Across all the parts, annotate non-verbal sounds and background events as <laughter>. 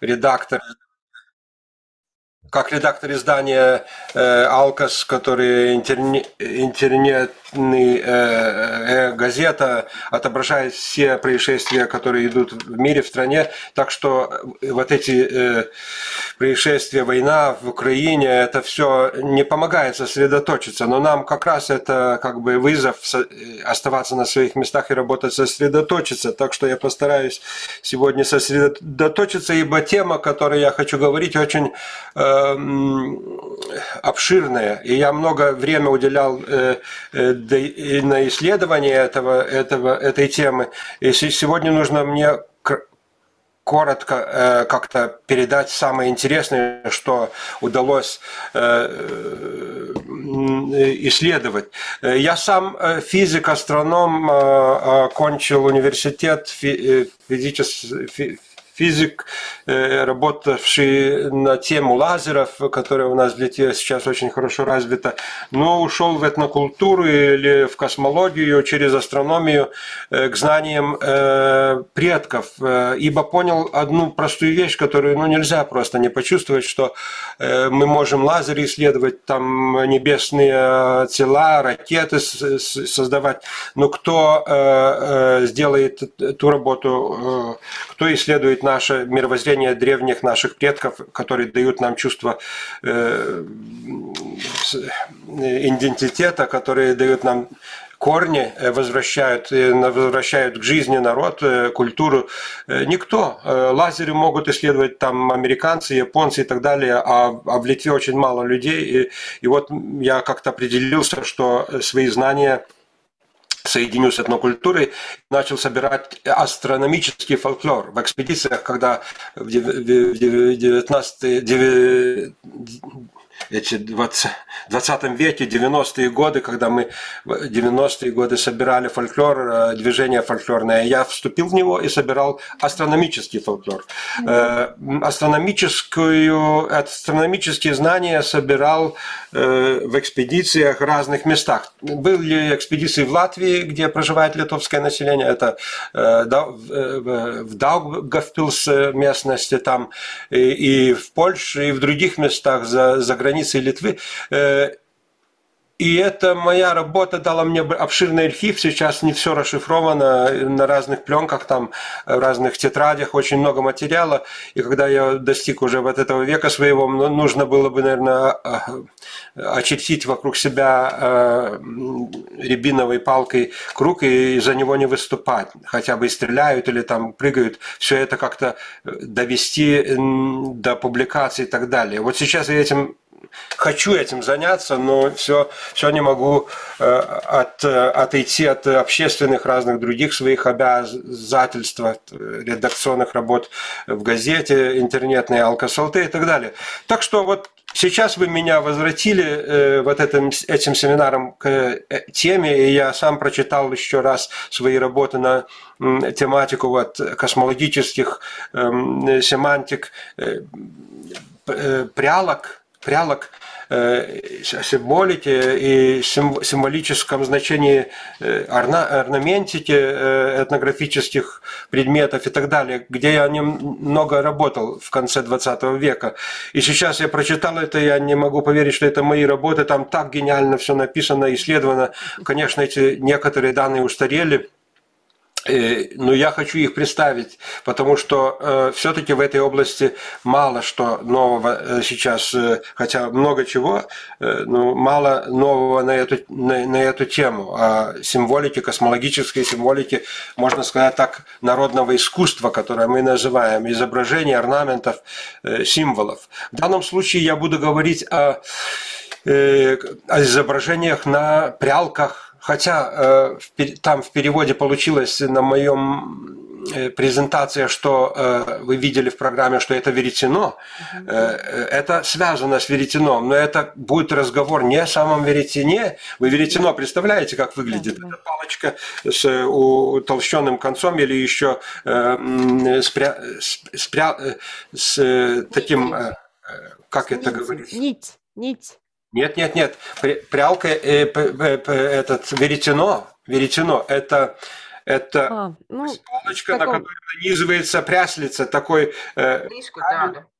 редактор как редактор издания э, «Алкас», который интерне, интернетный э, э, газета, отображает все происшествия, которые идут в мире, в стране. Так что вот эти э, происшествия, война в Украине, это все не помогает сосредоточиться. Но нам как раз это как бы вызов оставаться на своих местах и работать сосредоточиться. Так что я постараюсь сегодня сосредоточиться, ибо тема, о которой я хочу говорить, очень э, обширная, и я много времени уделял э, э, на исследование этого, этого, этой темы. И сегодня нужно мне коротко э, как-то передать самое интересное, что удалось исследовать. Я сам физик, астроном, окончил университет физический физик, э, работавший на тему лазеров, которая у нас в Литве сейчас очень хорошо развита, но ушел в этнокультуру или в космологию через астрономию э, к знаниям э, предков, ибо понял одну простую вещь, которую ну, нельзя просто не почувствовать, что мы можем лазеры исследовать, там небесные тела, ракеты создавать, но кто сделает ту работу, кто исследует наше мировоззрение древних наших предков, которые дают нам чувство э, идентитета, которые дают нам корни, э, возвращают, э, возвращают к жизни народ, культуру. Никто. Лазеры могут исследовать там американцы, японцы и так далее, а, а в Литве очень мало людей. И, и вот я как-то определился, что свои знания – соединю с этнокультурой, начал собирать астрономический фольклор в экспедициях, когда в 19 эти 20, 20 веке, 90-е годы, когда мы в 90-е годы собирали фольклор, э, движение фольклорное, я вступил в него и собирал астрономический фольклор. Mm-hmm. Астрономическую, астрономические знания собирал э, в экспедициях в разных местах. Были экспедиции в Латвии, где проживает литовское население, это в Даугавпилс местности там, и в Польше, и в других местах за, за границей границей Литвы. Э, и это моя работа дала мне обширный архив. Сейчас не все расшифровано на разных пленках, там, в разных тетрадях, очень много материала. И когда я достиг уже вот этого века своего, ну, нужно было бы, наверное, очертить вокруг себя э, рябиновой палкой круг и за него не выступать. Хотя бы стреляют или там прыгают. Все это как-то довести до публикации и так далее. Вот сейчас я этим хочу этим заняться, но все, все не могу э, от, отойти от общественных разных других своих обязательств, редакционных работ в газете, интернетные алкосолты и так далее. Так что вот Сейчас вы меня возвратили э, вот этим, этим семинаром к э, теме, и я сам прочитал еще раз свои работы на э, тематику вот, космологических э, семантик э, прялок, прялок э, символики и символическом значении э, орнаментики э, этнографических предметов и так далее, где я много работал в конце 20 века. И сейчас я прочитал это, я не могу поверить, что это мои работы, там так гениально все написано, исследовано. Конечно, эти некоторые данные устарели, но я хочу их представить, потому что э, все-таки в этой области мало что нового э, сейчас, э, хотя много чего, э, но мало нового на эту, на, на эту тему. О символике, космологической символике, можно сказать так, народного искусства, которое мы называем, изображений, орнаментов, э, символов. В данном случае я буду говорить о, э, о изображениях на прялках, Хотя э, там в переводе получилось на моем э, презентация, что э, вы видели в программе, что это веретено, э, это связано с веретеном, но это будет разговор не о самом веретене. Вы веретено представляете, как выглядит? Да, да. Это палочка с утолщенным концом или еще э, с, пря, с, таким, э, как это говорится? Нить, нить. Нет, нет, нет. Прялка, э, этот веретено, веретено, это это а, ну, палочка, таком... на которой нанизывается пряслица, такой э,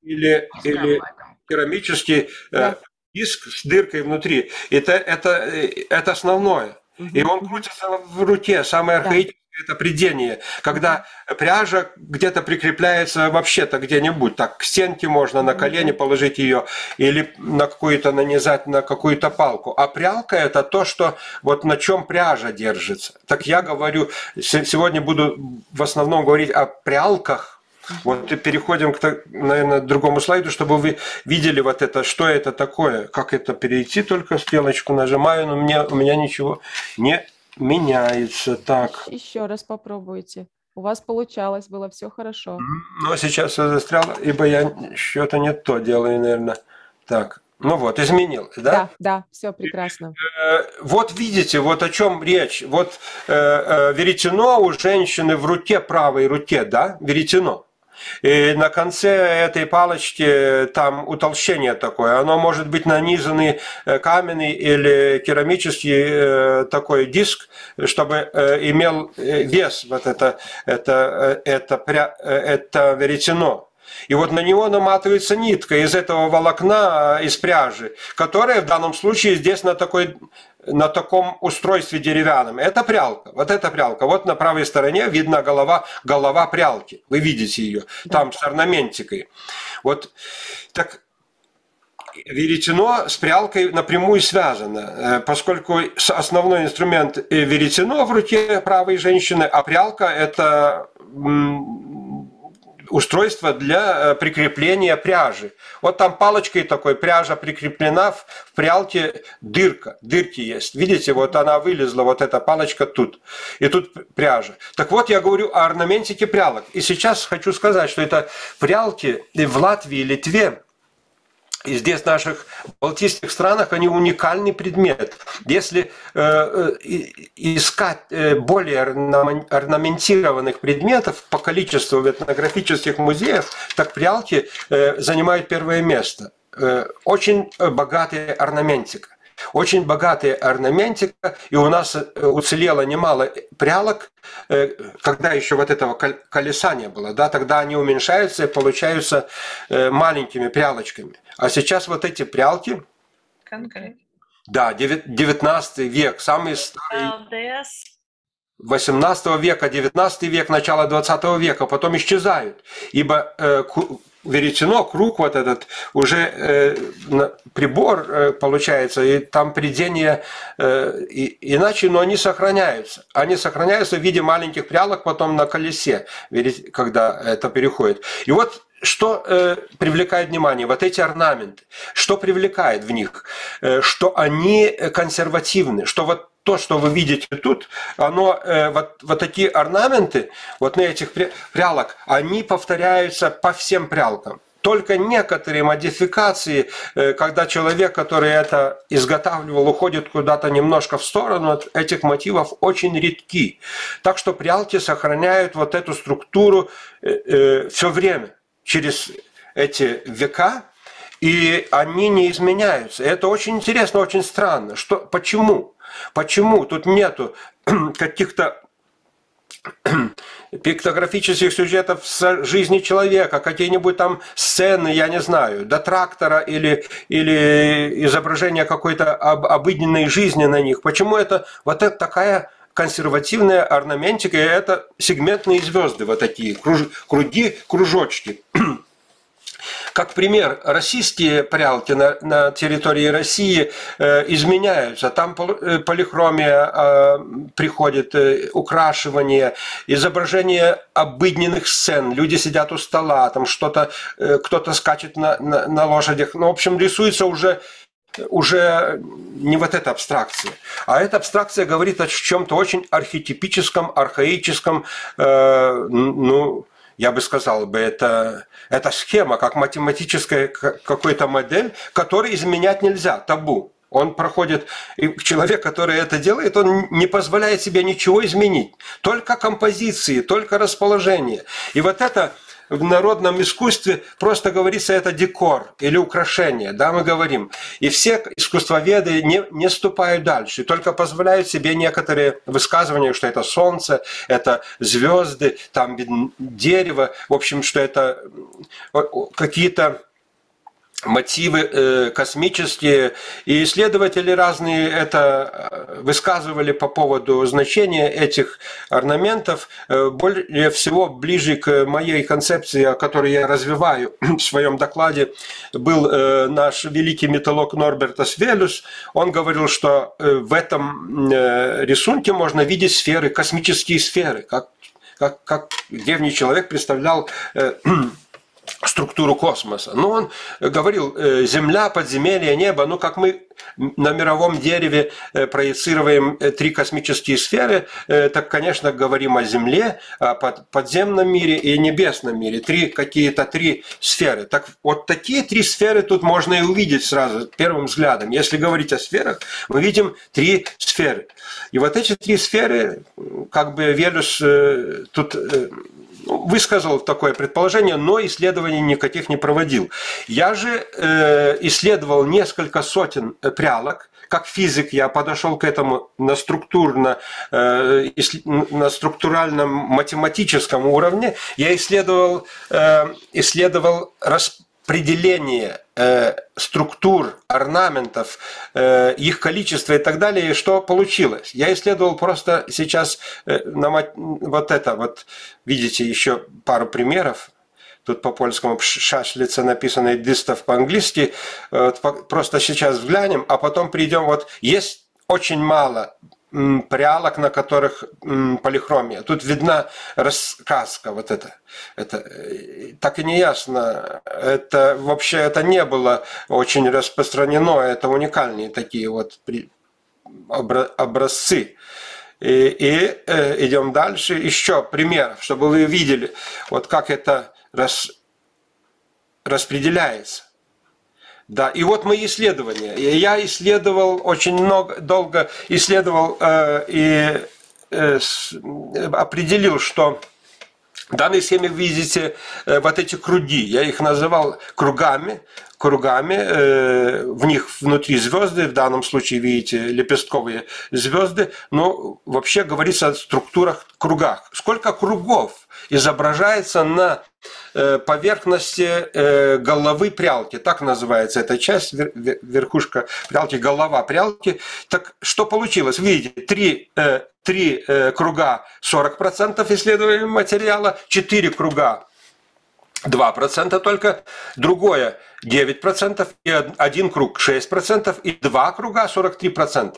или, или керамический э, да. диск с дыркой внутри. Это, это, это основное. Угу. И он крутится в руке, самое архаическое это придение, когда пряжа где-то прикрепляется вообще-то где-нибудь, так к стенке можно на колени положить ее или на какую-то нанизать на какую-то палку. А прялка это то, что вот на чем пряжа держится. Так я говорю, сегодня буду в основном говорить о прялках, вот переходим к, наверное, другому слайду, чтобы вы видели вот это, что это такое, как это перейти, только стрелочку нажимаю, но мне, у меня ничего не меняется. Так. Еще раз попробуйте. У вас получалось, было все хорошо. Но сейчас я застрял, ибо я что-то не то делаю, наверное. Так, ну вот, изменил, да? Да, да, все прекрасно. Э, вот видите, вот о чем речь. Вот э, э, веретено у женщины в руке, правой руке, да, веретено. И на конце этой палочки там утолщение такое. Оно может быть нанизанный э, каменный или керамический э, такой диск, чтобы э, имел вес вот это, это, это, это веретено. И вот на него наматывается нитка из этого волокна, из пряжи, которая в данном случае здесь на такой на таком устройстве деревянном. Это прялка. Вот эта прялка. Вот на правой стороне видна голова, голова прялки. Вы видите ее. Там с орнаментикой. Вот так веретено с прялкой напрямую связано, э, поскольку основной инструмент э, веретено в руке правой женщины, а прялка это устройство для э, прикрепления пряжи. Вот там палочкой такой пряжа прикреплена, в прялке дырка, дырки есть. Видите, вот она вылезла, вот эта палочка тут. И тут пряжа. Так вот, я говорю о орнаментике прялок. И сейчас хочу сказать, что это прялки в Латвии, Литве, и здесь в наших балтийских странах они уникальный предмет. Если э, э искать э, более орнаментированных предметов по количеству этнографических музеев, так прялки э, занимают первое место. Э, очень богатая орнаментика. Очень богатая орнаментика, и у нас э, уцелело немало прялок, э, когда еще вот этого колеса не было, да, тогда они уменьшаются и получаются э, маленькими прялочками. А сейчас вот эти прялки, да, 19 век, самый старый... 18 века, 19 век, начало 20 века, потом исчезают, ибо веретено, круг вот этот, уже э, прибор э, получается, и там придение э, и, иначе, но они сохраняются. Они сохраняются в виде маленьких прялок потом на колесе, когда это переходит. И вот что э, привлекает внимание? Вот эти орнаменты. Что привлекает в них? Э, что они консервативны, что вот то, что вы видите тут, оно, э, вот, вот такие орнаменты, вот на этих прялок, они повторяются по всем прялкам. Только некоторые модификации, э, когда человек, который это изготавливал, уходит куда-то немножко в сторону, этих мотивов очень редки. Так что прялки сохраняют вот эту структуру э, э, все время, через эти века, и они не изменяются. Это очень интересно, очень странно. Что, почему? Почему тут нету <clears throat> каких-то <clears throat> пиктографических сюжетов с жизни человека, какие-нибудь там сцены, я не знаю, до трактора или, или изображение какой-то об, обыденной жизни на них. Почему это вот это такая консервативная орнаментика, и это сегментные звезды, вот такие, круж, круги, кружочки. <clears throat> Как пример, российские прялки на, на территории России э, изменяются. Там э, полихромия э, приходит, э, украшивание, изображение обыденных сцен. Люди сидят у стола, там что-то, э, кто-то скачет на, на, на лошадях. Ну, в общем, рисуется уже уже не вот эта абстракция, а эта абстракция говорит о чем-то очень архетипическом, архаическом, э, ну, я бы сказал бы, это, это схема, как математическая какая-то модель, которую изменять нельзя, табу. Он проходит, и человек, который это делает, он не позволяет себе ничего изменить. Только композиции, только расположение. И вот это в народном искусстве просто говорится это декор или украшение, да, мы говорим. И все искусствоведы не, не ступают дальше, только позволяют себе некоторые высказывания, что это солнце, это звезды, там дерево, в общем, что это какие-то мотивы э, космические, и исследователи разные это э, высказывали по поводу значения этих орнаментов. Э, более всего, ближе к моей концепции, которую я развиваю <clears throat> в своем докладе, был наш великий металлог Норбертас Велюс. Он говорил, что в этом рисунке можно видеть сферы, космические сферы, как, как, как древний человек представлял <clears throat> структуру космоса. Но он говорил, э, Земля, подземелье, небо, ну как мы на мировом дереве э, проецируем э, три космические сферы, так, конечно, говорим о Земле, о подземном мире и небесном мире. Три какие-то три сферы. Так вот такие три сферы тут можно и увидеть сразу первым взглядом. Если говорить о сферах, мы видим три сферы. И вот эти три сферы, как бы Велюс тут высказал такое предположение, но исследований никаких не проводил. Я же э, исследовал несколько сотен э, прялок, как физик я подошел к этому на, структурно, э, на структуральном математическом уровне. Я исследовал, э, исследовал расп определение э, структур, орнаментов, э, их количество и так далее, и что получилось. Я исследовал просто сейчас э, на, вот это, вот видите еще пару примеров. Тут по польскому шашлица написано дистов по-английски. Вот, просто сейчас взглянем, а потом придем. Вот есть очень мало прялок, на которых полихромия. Тут видна рассказка вот это. это. Так и не ясно. Это вообще это не было очень распространено. Это уникальные такие вот образцы. И, и э, идем дальше. Еще пример, чтобы вы видели, вот как это рас, распределяется. Да, и вот мои исследования. Я исследовал очень много, долго исследовал э, и э, с, определил, что данные схеме видите э, вот эти круги. Я их называл кругами, кругами, э, в них внутри звезды, в данном случае видите лепестковые звезды, но вообще говорится о структурах кругах. Сколько кругов изображается на э, поверхности э, головы прялки, так называется эта часть, верхушка прялки, голова прялки. Так что получилось? Видите, три, э, три круга 40% исследуемого материала, четыре круга 2% только, другое 9%, и один круг 6%, и два круга 43%.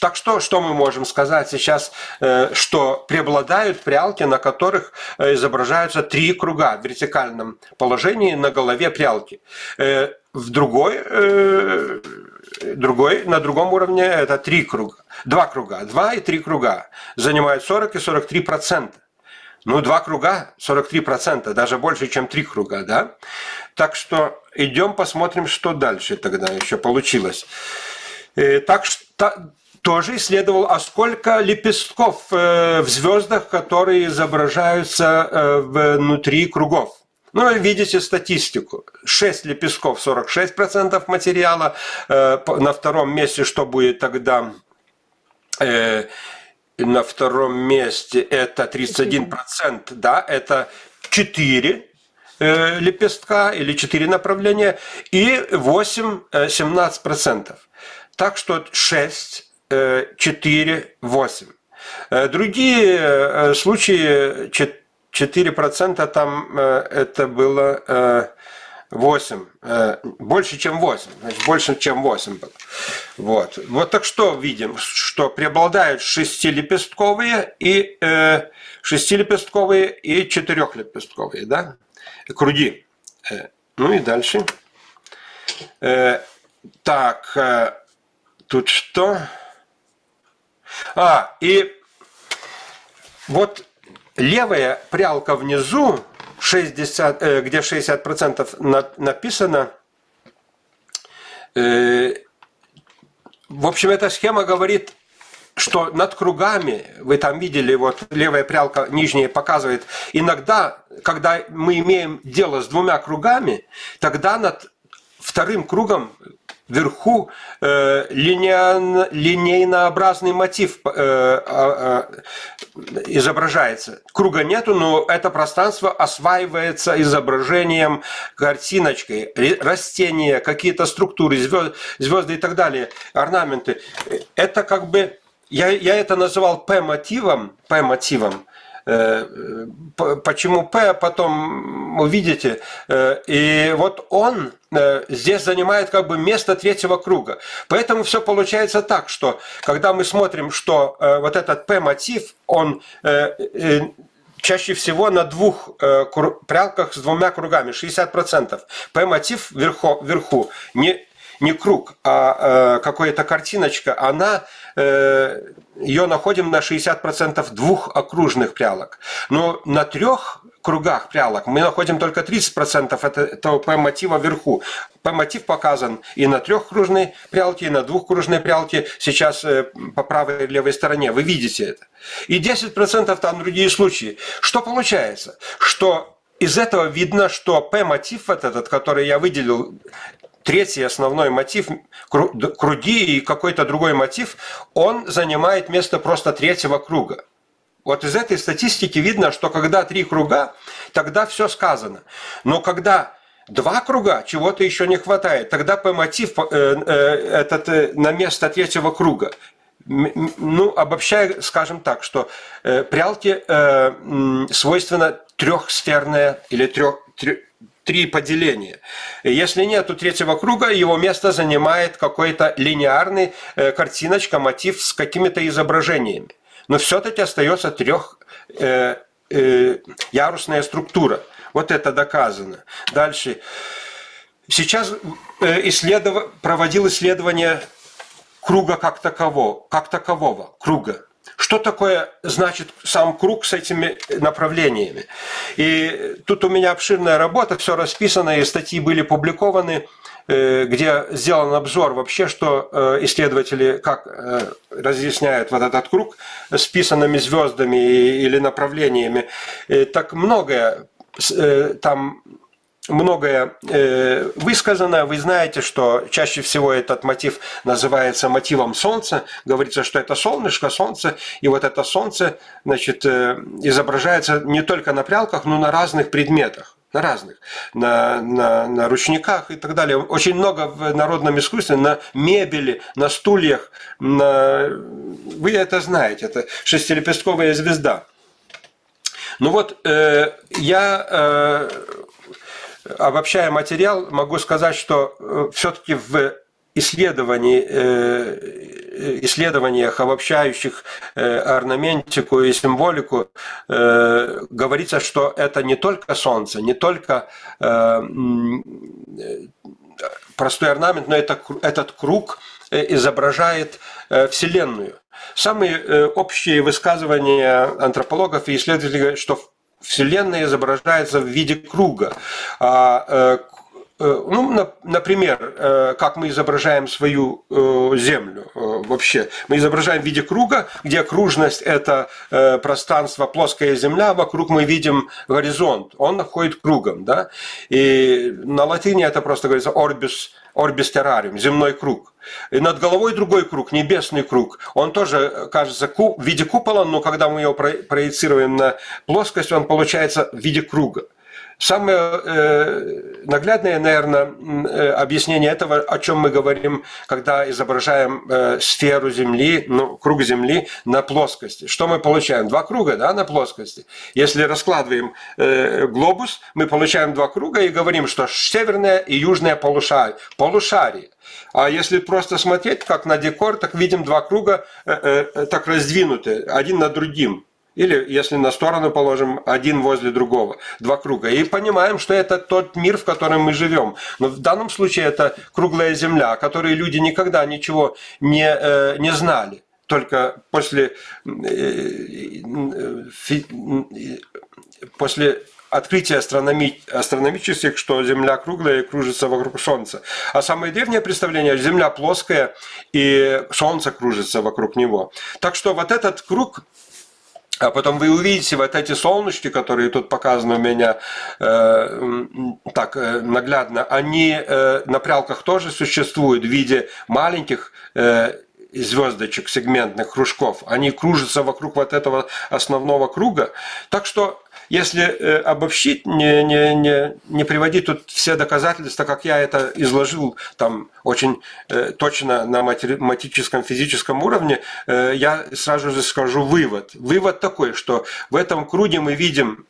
Так что, что мы можем сказать сейчас, э, что преобладают прялки, на которых э, изображаются три круга в вертикальном положении на голове прялки. Э, в другой, другой, на другом уровне это три круга, два круга, два и три круга занимают 40 и 43 процента. Ну, два круга, 43%, даже больше, чем три круга, да? Так что идем посмотрим, что дальше тогда еще получилось. Э, так что тоже исследовал, а сколько лепестков э, в звездах, которые изображаются э, внутри кругов. Ну, видите статистику. 6 лепестков 46% материала. На втором месте что будет тогда? На втором месте это 31%, да, это 4 э, лепестка или 4 направления и 8 17%. Э, так что 6, 4, 8. Другие э, случаи 4% там это было 8. Э, больше, чем 8. Значит, больше, чем 8 было. Вот. Вот так что видим, что преобладают шестилепестковые и э, шестилепестковые и четырехлепестковые, да? Круги. Э, ну и дальше. Э, так, э, тут что? А, и вот левая прялка внизу 60, э, где 60% написано. Э, в общем, эта схема говорит что над кругами, вы там видели, вот левая прялка нижняя показывает, иногда, когда мы имеем дело с двумя кругами, тогда над вторым кругом вверху э, линейно, линейнообразный мотив э, э, изображается. Круга нету, но это пространство осваивается изображением, картиночкой, растения, какие-то структуры, звезды, и так далее, орнаменты. Это как бы, я, я это называл P-мотивом, P-мотивом, Э, почему П, потом увидите. Э, и вот он э, здесь занимает как бы место третьего круга. Поэтому все получается так, что когда мы смотрим, что вот этот П-мотив, он чаще всего на двух прялках с двумя кругами, 60%. П-мотив вверху, вверху не, не круг, а какая-то картиночка, она ее находим на 60% двух окружных прялок. Но на трех кругах прялок мы находим только 30% этого П-мотива вверху. П-мотив показан и на трехкружной прялке, и на двухкружной прялке, сейчас э, по правой и левой стороне. Вы видите это. И 10% там другие случаи. Что получается? Что из этого видно, что П-мотив этот, который я выделил, третий основной мотив, круги и какой-то другой мотив, он занимает место просто третьего круга. Вот из этой статистики видно, что когда три круга, тогда все сказано. Но когда два круга, чего-то еще не хватает, тогда по мотив э, э, этот, э, на место третьего круга. Ну, обобщая, скажем так, что э, прялке э, свойственно трехсферная или трех, трех три поделения. Если нет третьего круга, его место занимает какой-то линеарный э, картиночка, мотив с какими-то изображениями. Но все-таки остается трех э, э, ярусная структура. Вот это доказано. Дальше. Сейчас исследов... проводил исследование круга как такового, как такового круга. Что такое значит сам круг с этими направлениями? И тут у меня обширная работа, все расписано, и статьи были публикованы, э, где сделан обзор вообще, что э, исследователи как э, разъясняют вот этот круг с писанными звездами или направлениями. Так многое там многое э, высказано. Вы знаете, что чаще всего этот мотив называется мотивом Солнца. Говорится, что это солнышко, Солнце. И вот это Солнце значит, э, изображается не только на прялках, но и на разных предметах на разных, на, на, на ручниках и так далее. Очень много в народном искусстве, на мебели, на стульях, на... вы это знаете, это шестилепестковая звезда. Ну вот, э, я э, обобщая материал, могу сказать, что э, все-таки в исследовании, э, исследованиях, обобщающих э, орнаментику и символику, говорится, что это не только Солнце, не только простой орнамент, но это, этот круг изображает Вселенную. Самые общие высказывания антропологов и исследователей говорят, что Вселенная изображается в виде круга. А, э, ну, например, э, как мы изображаем свою Землю вообще. Мы изображаем в виде круга, где окружность – это пространство, плоская Земля, вокруг мы видим горизонт, он находит кругом. Да? И на латыни это просто говорится «orbis орбис террариум, земной круг. И над головой другой круг, небесный круг. Он тоже кажется в виде купола, но когда мы его проецируем на плоскость, он получается в виде круга. Самое э, наглядное, наверное, э, объяснение этого, о чем мы говорим, когда изображаем э, сферу Земли, ну, круг Земли на плоскости. Что мы получаем? Два круга да, на плоскости. Если раскладываем глобус, мы получаем два круга и говорим, что северное и южное полушарие. полушарие. А если просто смотреть, как на декор, так видим два круга так раздвинуты, один над другим. Или, если на сторону положим, один возле другого, два круга. И понимаем, что это тот мир, в котором мы живем. Но в данном случае это круглая земля, о которой люди никогда ничего не, э, не знали. Только после, э, после открытий астрономи- астрономических, что Земля круглая и кружится вокруг Солнца. А самое древнее представление – Земля плоская и Солнце кружится вокруг него. Так что вот этот круг а потом вы увидите вот эти солнышки, которые тут показаны у меня э, так э, наглядно, они э, на прялках тоже существуют в виде маленьких э, звездочек, сегментных кружков. Они кружатся вокруг вот этого основного круга. Так что если э, обобщить, не, не, не, не приводить тут все доказательства, как я это изложил там очень э, точно на математическом, физическом уровне, э, я сразу же скажу вывод. Вывод такой, что в этом круге мы видим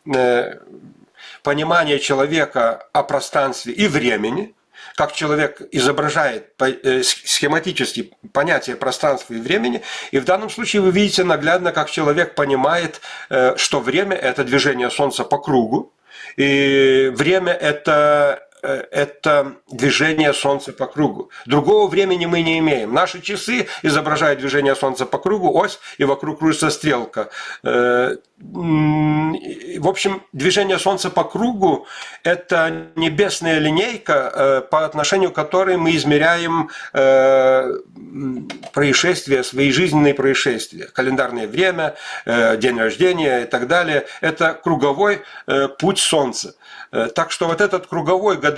понимание человека о пространстве и времени – как человек изображает э, схематически понятие пространства и времени. И в данном случае вы видите наглядно, как человек понимает, э, что время – это движение Солнца по кругу, и время – это это движение Солнца по кругу. Другого времени мы не имеем. Наши часы изображают движение Солнца по кругу, ось, и вокруг кружится стрелка. Э, в общем, движение Солнца по кругу – это небесная линейка, э, по отношению к которой мы измеряем происшествия, свои жизненные происшествия. Календарное время, день рождения и так далее. Это круговой путь Солнца. Так что вот этот круговой годовой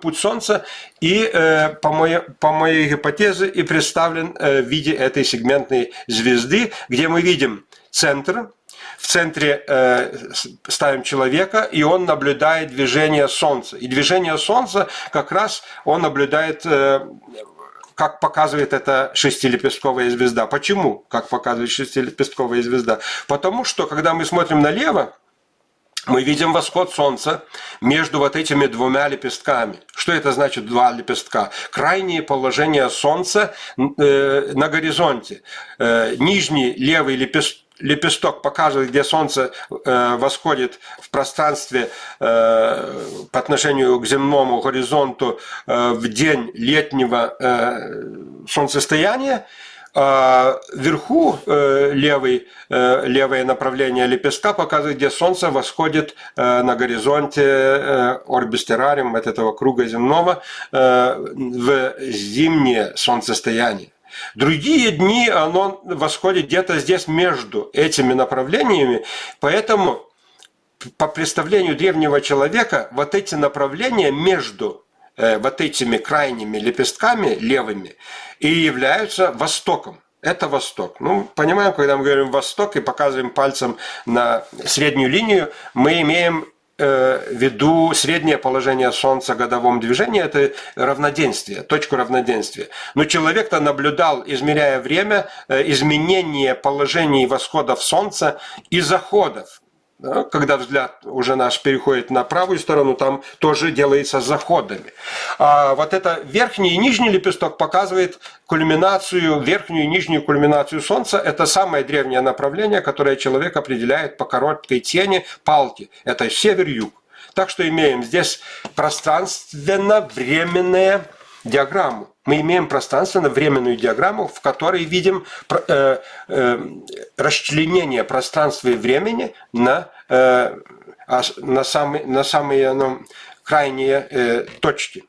путь Солнца и, э, по моей, по моей гипотезе, и представлен э, в виде этой сегментной звезды, где мы видим центр, в центре э, ставим человека, и он наблюдает движение Солнца. И движение Солнца как раз он наблюдает как показывает эта шестилепестковая звезда. Почему, как показывает шестилепестковая звезда? Потому что, когда мы смотрим налево, мы видим восход солнца между вот этими двумя лепестками. Что это значит два лепестка? Крайнее положение солнца э, на горизонте. Э, нижний левый лепесток лепесток показывает, где Солнце э, восходит в пространстве э, по отношению к земному горизонту э, в день летнего э, солнцестояния, а вверху э, левый, э, левое направление лепестка показывает, где Солнце восходит э, на горизонте орбис от этого круга земного в зимнее солнцестояние. Другие дни оно восходит где-то здесь между этими направлениями, поэтому по представлению древнего человека вот эти направления между вот этими крайними лепестками левыми и являются востоком. Это восток. Ну, понимаем, когда мы говорим восток и показываем пальцем на среднюю линию, мы имеем э, в виду среднее положение Солнца в годовом движении, это равноденствие, точку равноденствия. Но человек-то наблюдал, измеряя время, э, изменение положений восходов Солнца и заходов когда взгляд уже наш переходит на правую сторону, там тоже делается заходами. А вот это верхний и нижний лепесток показывает кульминацию, верхнюю и нижнюю кульминацию Солнца. Это самое древнее направление, которое человек определяет по короткой тени палки. Это север-юг. Так что имеем здесь пространственно-временное диаграмму. Мы имеем пространственно-временную диаграмму, в которой видим э, э, расчленение пространства и времени на, на самые, на самые ну, крайние э, точки.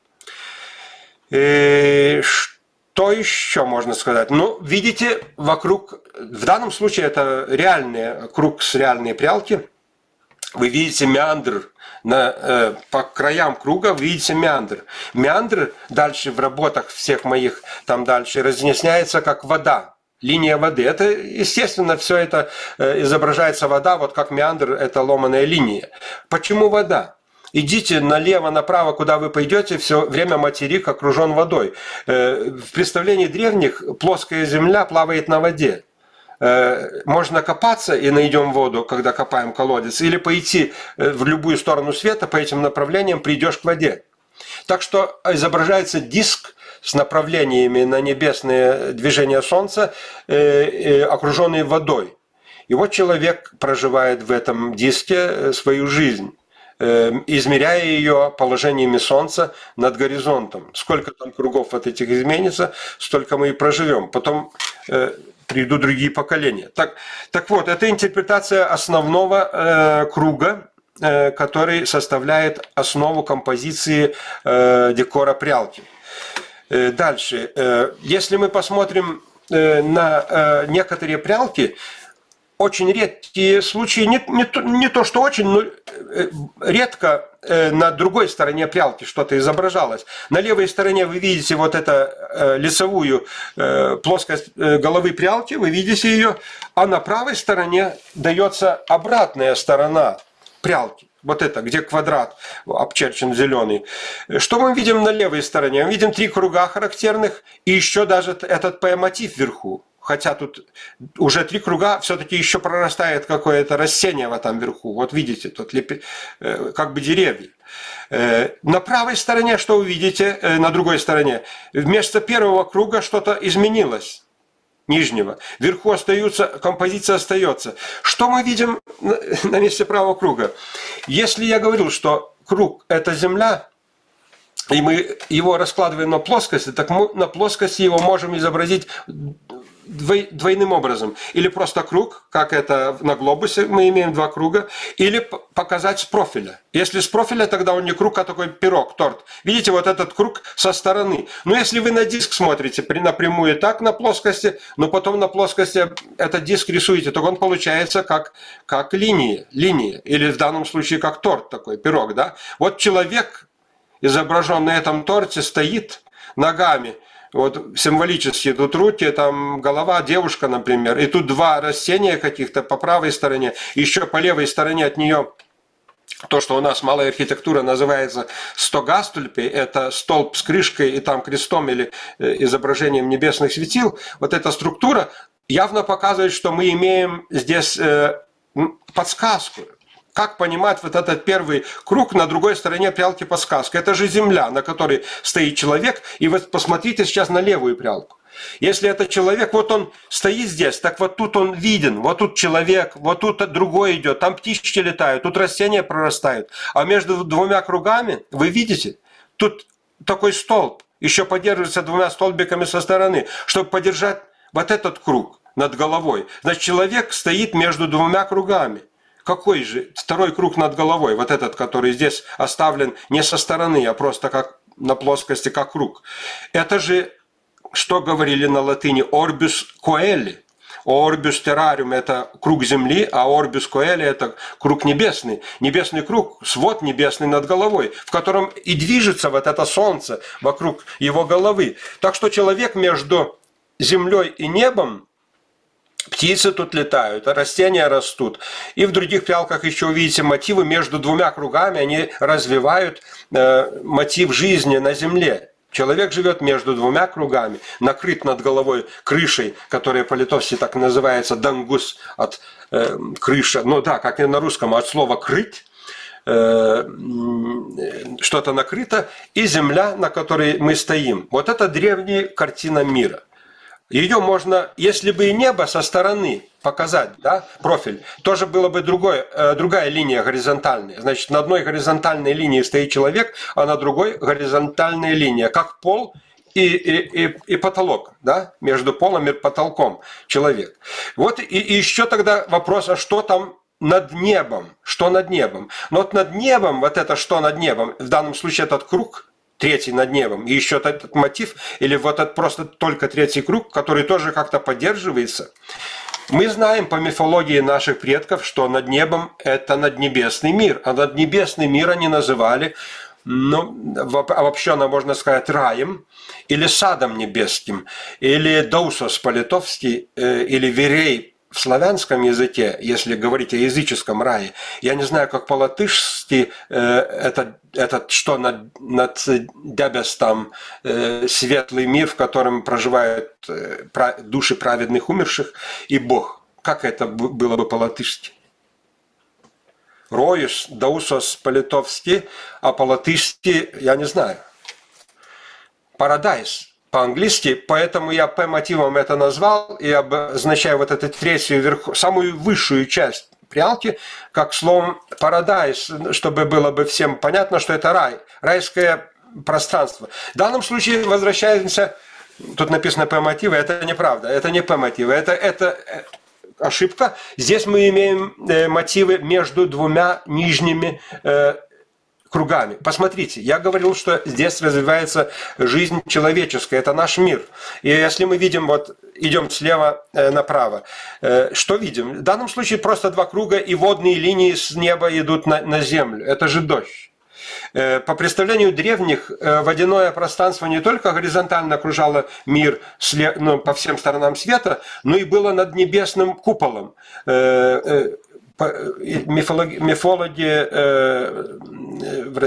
И что еще можно сказать? Ну, видите, вокруг, в данном случае это реальный круг с реальной прялки. Вы видите меандр на, э, по краям круга вы видите меандр. Меандр дальше в работах всех моих там дальше разъясняется как вода. Линия воды. Это, естественно, все это э, изображается вода, вот как меандр – это ломаная линия. Почему вода? Идите налево, направо, куда вы пойдете, все время материк окружен водой. Э, в представлении древних плоская земля плавает на воде. Э, можно копаться и найдем воду, когда копаем колодец, или пойти в любую сторону света по этим направлениям, придешь к воде. Так что изображается диск с направлениями на небесное движение Солнца, э, окруженный водой. И вот человек проживает в этом диске свою жизнь измеряя ее положениями Солнца над горизонтом. Сколько там кругов от этих изменится, столько мы и проживем. Потом придут другие поколения. Так, так вот, это интерпретация основного э, круга э, который составляет основу композиции э, декора прялки. Э, дальше. Э, если мы посмотрим э, на э, некоторые прялки, очень редкие случаи, не, не, не то, что очень, но э, редко э, на другой стороне прялки что-то изображалось. На левой стороне вы видите вот эту э, лицевую плоскость головы прялки, вы видите ее, а на правой стороне дается обратная сторона прялки. Вот это, где квадрат обчерчен зеленый. Что мы видим на левой стороне? Мы видим три круга характерных и еще даже этот П-мотив вверху хотя тут уже три круга, все-таки еще прорастает какое-то растение в этом верху. Вот видите, тут лепи, э, как бы деревья. Э, на правой стороне что вы видите, э, на другой стороне? Вместо первого круга что-то изменилось нижнего. Вверху остаются, композиция остается. Что мы видим <laughs> на месте правого круга? Если я говорил, что круг – это Земля, и мы его раскладываем на плоскости, так мы на плоскости его можем изобразить двойным образом. Или просто круг, как это на глобусе мы имеем два круга, или показать с профиля. Если с профиля, тогда он не круг, а такой пирог, торт. Видите, вот этот круг со стороны. Но если вы на диск смотрите напрямую так на плоскости, но потом на плоскости этот диск рисуете, то он получается как, как линия, линия. Или в данном случае как торт такой, пирог. Да? Вот человек, изображен на этом торте, стоит ногами – вот символически тут руки, там голова, девушка, например, и тут два растения каких-то по правой стороне, еще по левой стороне от нее то, что у нас малая архитектура называется стогастульпи, это столб с крышкой и там крестом или э, изображением небесных светил, вот эта структура явно показывает, что мы имеем здесь э, подсказку, как понимать вот этот первый круг на другой стороне прялки подсказка? Это же земля, на которой стоит человек. И вот посмотрите сейчас на левую прялку. Если это человек, вот он стоит здесь, так вот тут он виден, вот тут человек, вот тут другой идет, там птички летают, тут растения прорастают. А между двумя кругами, вы видите, тут такой столб, еще поддерживается двумя столбиками со стороны, чтобы поддержать вот этот круг над головой. Значит, человек стоит между двумя кругами – какой же второй круг над головой, вот этот, который здесь оставлен не со стороны, а просто как на плоскости, как круг. Это же, что говорили на латыни, orbis coeli. Орбис террариум – это круг Земли, а орбис коэли – это круг небесный. Небесный круг, свод небесный над головой, в котором и движется вот это солнце вокруг его головы. Так что человек между землей и небом Птицы тут летают, растения растут. И в других прялках еще увидите мотивы между двумя кругами, они развивают э, мотив жизни на земле. Человек живет между двумя кругами, накрыт над головой крышей, которая по-литовски так называется дангус от э, крыша. Ну да, как и на русском, от слова крыть э, что-то накрыто, и земля, на которой мы стоим. Вот это древняя картина мира. Ее можно, если бы и небо со стороны показать, да, профиль, тоже было бы другой, э, другая линия горизонтальная. Значит, на одной горизонтальной линии стоит человек, а на другой горизонтальная линия, как пол и, и, и, и потолок, да, между полом и потолком человек. Вот и, и еще тогда вопрос, а что там над небом, что над небом. Но вот над небом, вот это что над небом, в данном случае этот круг, третий над небом. И еще этот мотив, или вот этот просто только третий круг, который тоже как-то поддерживается. Мы знаем по мифологии наших предков, что над небом это наднебесный мир. А наднебесный мир они называли, ну, обобщенно можно сказать, раем, или садом небесным, или доусос по-литовски, э, или верей в славянском языке, если говорить о языческом рае, я не знаю, как по-латышски э, это, этот, что над, над дебес там э, светлый мир, в котором проживают э, пра, души праведных умерших и Бог. Как это было бы по-латышски? Роюс, даусос по-литовски, а по-латышски я не знаю. Парадайс по-английски, поэтому я P-мотивом это назвал и обозначаю вот эту третью, верху, самую высшую часть прялки, как словом парадайз, чтобы было бы всем понятно, что это рай, райское пространство. В данном случае возвращаемся, тут написано P-мотивы, это неправда, это не P-мотивы, это, это ошибка. Здесь мы имеем э, мотивы между двумя нижними э, кругами. Посмотрите, я говорил, что здесь развивается жизнь человеческая, это наш мир. И если мы видим, вот идем слева э, направо, э, что видим? В данном случае просто два круга и водные линии с неба идут на, на землю. Это же дождь. Э, по представлению древних, водяное пространство не только горизонтально окружало мир ну, по всем сторонам света, но и было над небесным куполом. Э, мифологи, мифологи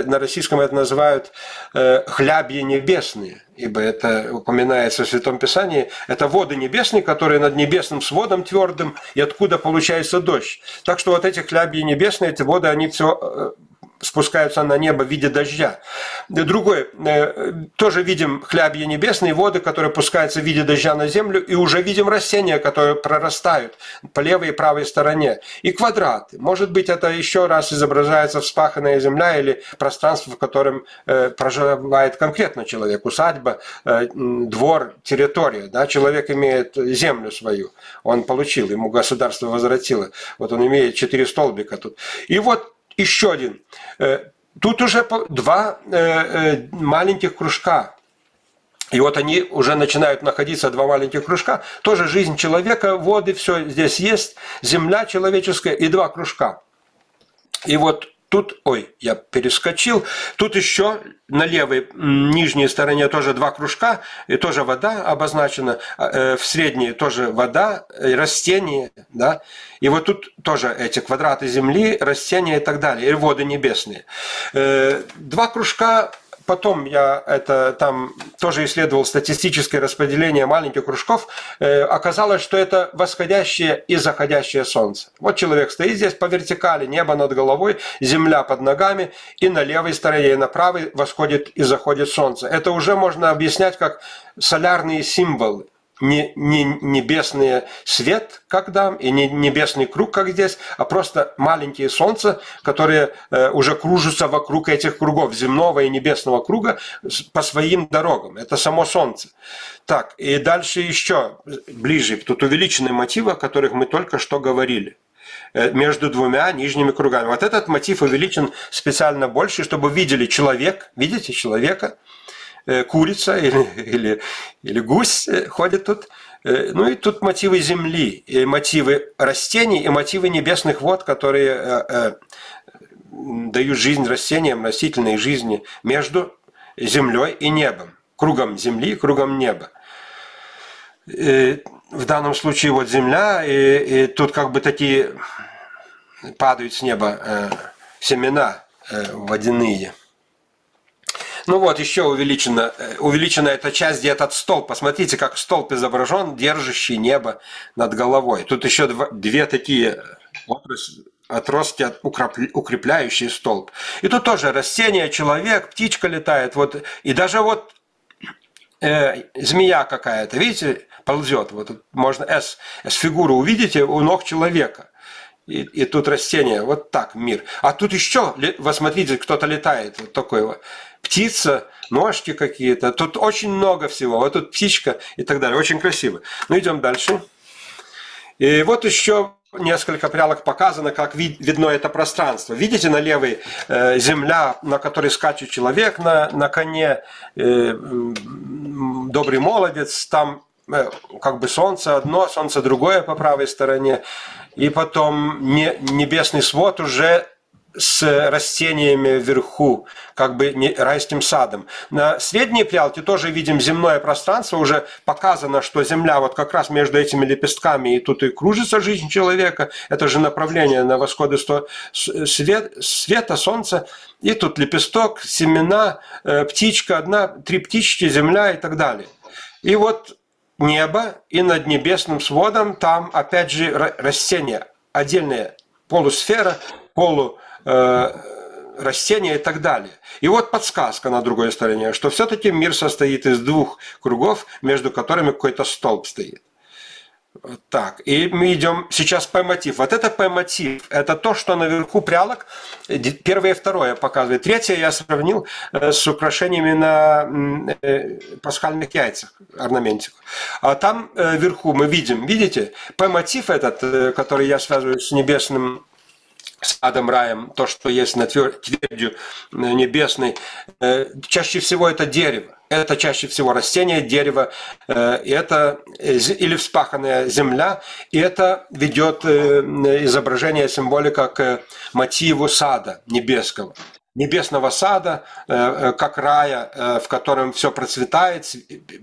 на российском это называют хлябьи небесные, ибо это упоминается в Святом Писании. Это воды небесные, которые над небесным сводом твердым, и откуда получается дождь. Так что вот эти хлябьи небесные, эти воды, они все спускаются на небо в виде дождя. Другой, э, тоже видим хлябья небесные, воды, которые пускаются в виде дождя на землю, и уже видим растения, которые прорастают по левой и правой стороне. И квадраты. Может быть, это еще раз изображается вспаханная земля или пространство, в котором э, проживает конкретно человек, усадьба, э, двор, территория. Да? Человек имеет землю свою, он получил, ему государство возвратило. Вот он имеет четыре столбика тут. И вот еще один. Э, тут уже два э, э, маленьких кружка. И вот они уже начинают находиться, два маленьких кружка. Тоже жизнь человека, воды, все здесь есть, земля человеческая и два кружка. И вот Тут, ой, я перескочил. Тут еще на левой нижней стороне тоже два кружка, и тоже вода обозначена. А, э, в средней тоже вода, растения, да. И вот тут тоже эти квадраты земли, растения и так далее, и воды небесные. Э, два кружка потом я это там тоже исследовал статистическое распределение маленьких кружков, э, оказалось, что это восходящее и заходящее солнце. Вот человек стоит здесь по вертикали, небо над головой, земля под ногами, и на левой стороне, и на правой восходит и заходит солнце. Это уже можно объяснять как солярные символы не, не небесный свет, как дам, и не небесный круг, как здесь, а просто маленькие солнца, которые э, уже кружатся вокруг этих кругов, земного и небесного круга, по своим дорогам. Это само солнце. Так, и дальше еще ближе, тут увеличенные мотивы, о которых мы только что говорили э, между двумя нижними кругами. Вот этот мотив увеличен специально больше, чтобы видели человек, видите человека, курица или, или, или гусь э, ходит тут. Э, ну и тут мотивы земли, и мотивы растений, и мотивы небесных вод, которые дают жизнь растениям, растительной жизни между землей и небом, кругом земли, кругом неба. И в данном случае вот земля, и, и тут как бы такие падают с неба э, семена э, водяные. Ну вот, еще увеличена, э, увеличена эта часть, где этот столб. Посмотрите, как столб изображен, держащий небо над головой. Тут еще два, две такие отростки, укрепляющие столб. И тут тоже растение, человек, птичка летает. Вот, и даже вот э, змея какая-то, видите, ползет. Вот можно S, S-фигуру увидите у ног человека. И, и тут растение, вот так мир. А тут еще, вот смотрите, кто-то летает, вот такой вот птица, ножки какие-то. Тут очень много всего. Вот тут птичка и так далее. Очень красиво. Ну, идем дальше. И вот еще несколько прялок показано, как вид, видно это пространство. Видите, на левой э, земля, на которой скачет человек на, на коне, э, добрый молодец, там э, как бы солнце одно, солнце другое по правой стороне, и потом не, небесный свод уже с растениями вверху, как бы не райским садом. На средней прялке тоже видим земное пространство, уже показано, что Земля вот как раз между этими лепестками, и тут и кружится жизнь человека, это же направление на восходы свет, света, солнца, и тут лепесток, семена, э, птичка одна, три птички, земля и так далее. И вот небо, и над небесным сводом там опять же растения, отдельная полусфера, полу Э, растения и так далее. И вот подсказка на другой стороне, что все-таки мир состоит из двух кругов, между которыми какой-то столб стоит. Так, и мы идем сейчас П-мотив. Вот это П-мотив, это то, что наверху прялок, э, первое и второе показывает. Третье я сравнил э, с украшениями на э, пасхальных яйцах, орнаментиках. А там э, вверху мы видим, видите, П-мотив этот, э, который я связываю с небесным садом, раем, то, что есть на твер- твердью э, небесной, э, чаще всего это дерево. Это чаще всего растение, дерево, э, это или вспаханная земля, и это ведет изображение, символика к мотиву сада небесного небесного сада, как рая, в котором все процветает, с-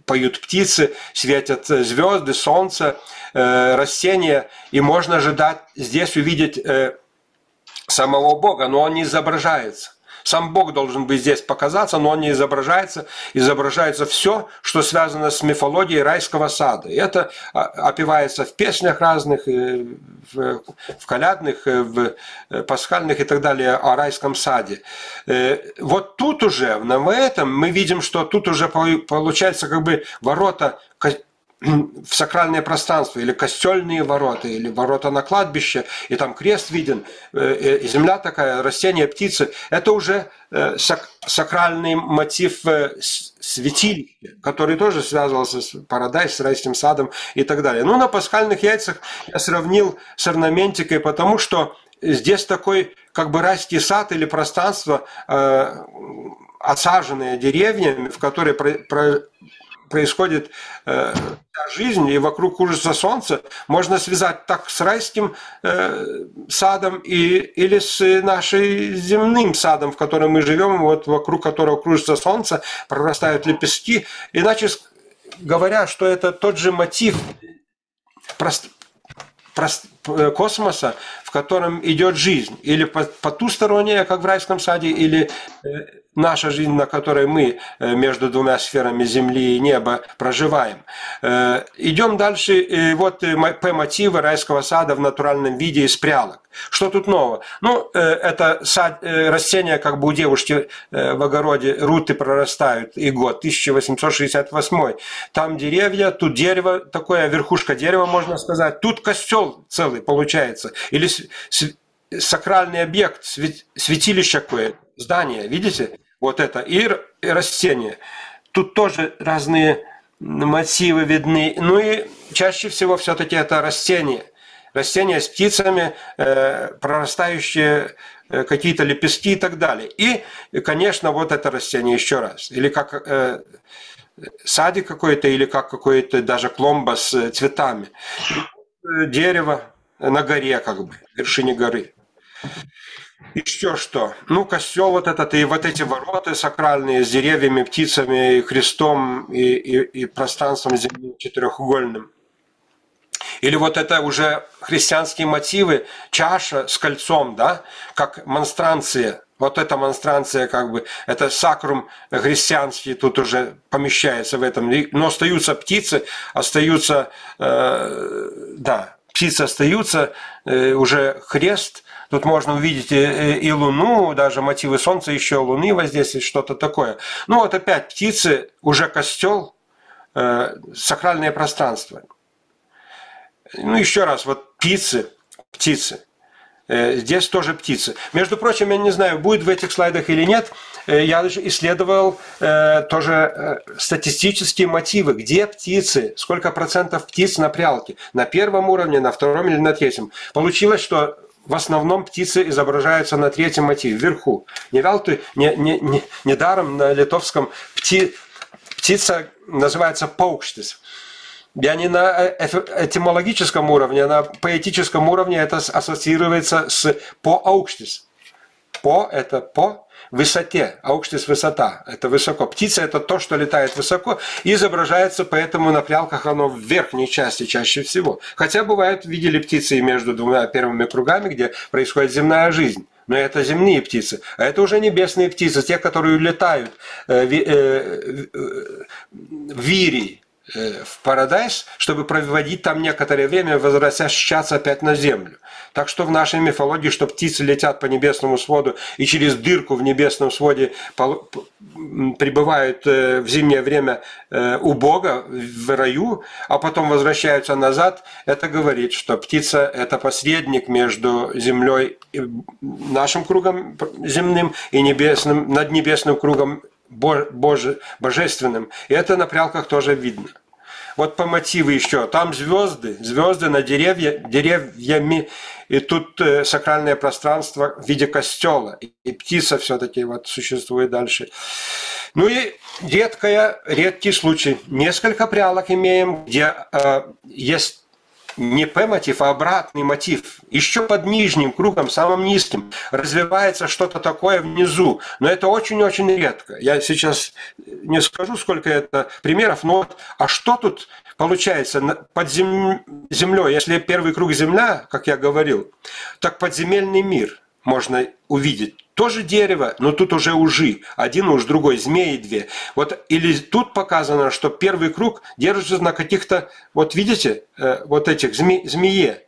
поют птицы, светят звезды, солнце, растения, и можно ожидать здесь увидеть самого Бога, но он не изображается. Сам Бог должен быть здесь показаться, но он не изображается. Изображается все, что связано с мифологией райского сада. И это а, опевается в песнях разных, э, в, в колядных, э, в э, пасхальных и так далее о райском саде. Вот тут уже, на этом, мы видим, что тут уже по- получается как бы ворота в сакральное пространство, или костельные ворота, или ворота на кладбище, и там крест виден, э, э, и земля такая, растения, птицы. Это уже э, сак- сакральный мотив святилища, который тоже связывался с Парадайс, с райским садом и так далее. Ну, на пасхальных яйцах я сравнил с орнаментикой, потому что здесь такой как бы райский сад или пространство, э, осаженное деревьями, в которой про- про- происходит э, жизнь, и вокруг кружится солнце, можно связать так с райским э, садом и, или с нашим земным садом, в котором мы живем, вот вокруг которого кружится солнце, прорастают лепестки. Иначе говоря, что это тот же мотив прост- прост- э, космоса, в котором идет жизнь, или по- потусторонняя, как в райском саде, или э, наша жизнь, на которой мы э, между двумя сферами Земли и неба проживаем. Э, Идем дальше. Вот э, мо- П-мотивы райского сада в натуральном виде из прялок. Что тут нового? Ну, это сад, растения, как бы у девушки в огороде руты прорастают, и год 1868. Там деревья, тут дерево такое, верхушка дерева, можно сказать. Тут костел целый получается. Или сакральный объект, святилище какое, здание, видите? Вот это. И, растения. Тут тоже разные мотивы видны. Ну и чаще всего все-таки это растения. Растения с птицами, э, прорастающие э, какие-то лепестки и так далее. И, конечно, вот это растение еще раз. Или как э, садик какой-то, или как какой-то даже кломба с цветами. Дерево на горе, как бы, вершине горы. Еще что? Ну, костел вот этот, и вот эти ворота сакральные с деревьями, птицами, и крестом, и, и, и пространством земным четырехугольным. Или вот это уже христианские мотивы, чаша с кольцом, да, как монстранция. Вот эта монстранция, как бы, это сакрум христианский тут уже помещается в этом. Но остаются птицы, остаются, э, да, птицы остаются, э, уже хрест. Тут можно увидеть и, луну, даже мотивы солнца, еще луны воздействие, что-то такое. Ну вот опять птицы, уже костел, э, сакральное пространство. Ну, еще раз, вот птицы, птицы. Э, Здесь тоже птицы. Между прочим, я не знаю, будет в этих слайдах или нет, э, я исследовал э, тоже э, статистические мотивы, где птицы, сколько процентов птиц на прялке, на первом уровне, на втором или на третьем. Получилось, что в основном птицы изображаются на третьем мотиве, вверху. Не вялты, не, не, не, недаром на литовском пти, птица называется паукштис. Я не на э- этимологическом уровне, а на поэтическом уровне это ассоциируется с по аукштис. По – это по высоте, аукштис – высота, это высоко. Птица – это то, что летает высоко, изображается поэтому на прялках оно в верхней части чаще всего. Хотя бывают, видели птицы и между двумя первыми кругами, где происходит земная жизнь. Но это земные птицы. А это уже небесные птицы, те, которые летают э, ви- э, в- э, вирии э, в Парадайс, чтобы проводить там некоторое время, возвращаться опять на землю. Так что в нашей мифологии, что птицы летят по небесному своду и через дырку в небесном своде пребывают э, в зимнее время э, у Бога в раю, а потом возвращаются назад, это говорит, что птица – это посредник между землей, нашим кругом земным и небесным, над небесным кругом Боже, божественным. И это на прялках тоже видно. Вот по мотиву еще. Там звезды, звезды на деревья, деревьями, и тут э, сакральное пространство в виде костела. И птица все-таки вот существует дальше. Ну и редкая, редкий случай. Несколько прялок имеем, где э, есть не П-мотив, а обратный мотив. Еще под нижним кругом, самым низким, развивается что-то такое внизу. Но это очень-очень редко. Я сейчас не скажу, сколько это примеров, но вот, а что тут получается под зем... землей? Если первый круг земля, как я говорил, так подземельный мир можно увидеть тоже дерево, но тут уже ужи. Один уж, другой, змеи две. Вот, или тут показано, что первый круг держится на каких-то, вот видите, э, вот этих зме, змее.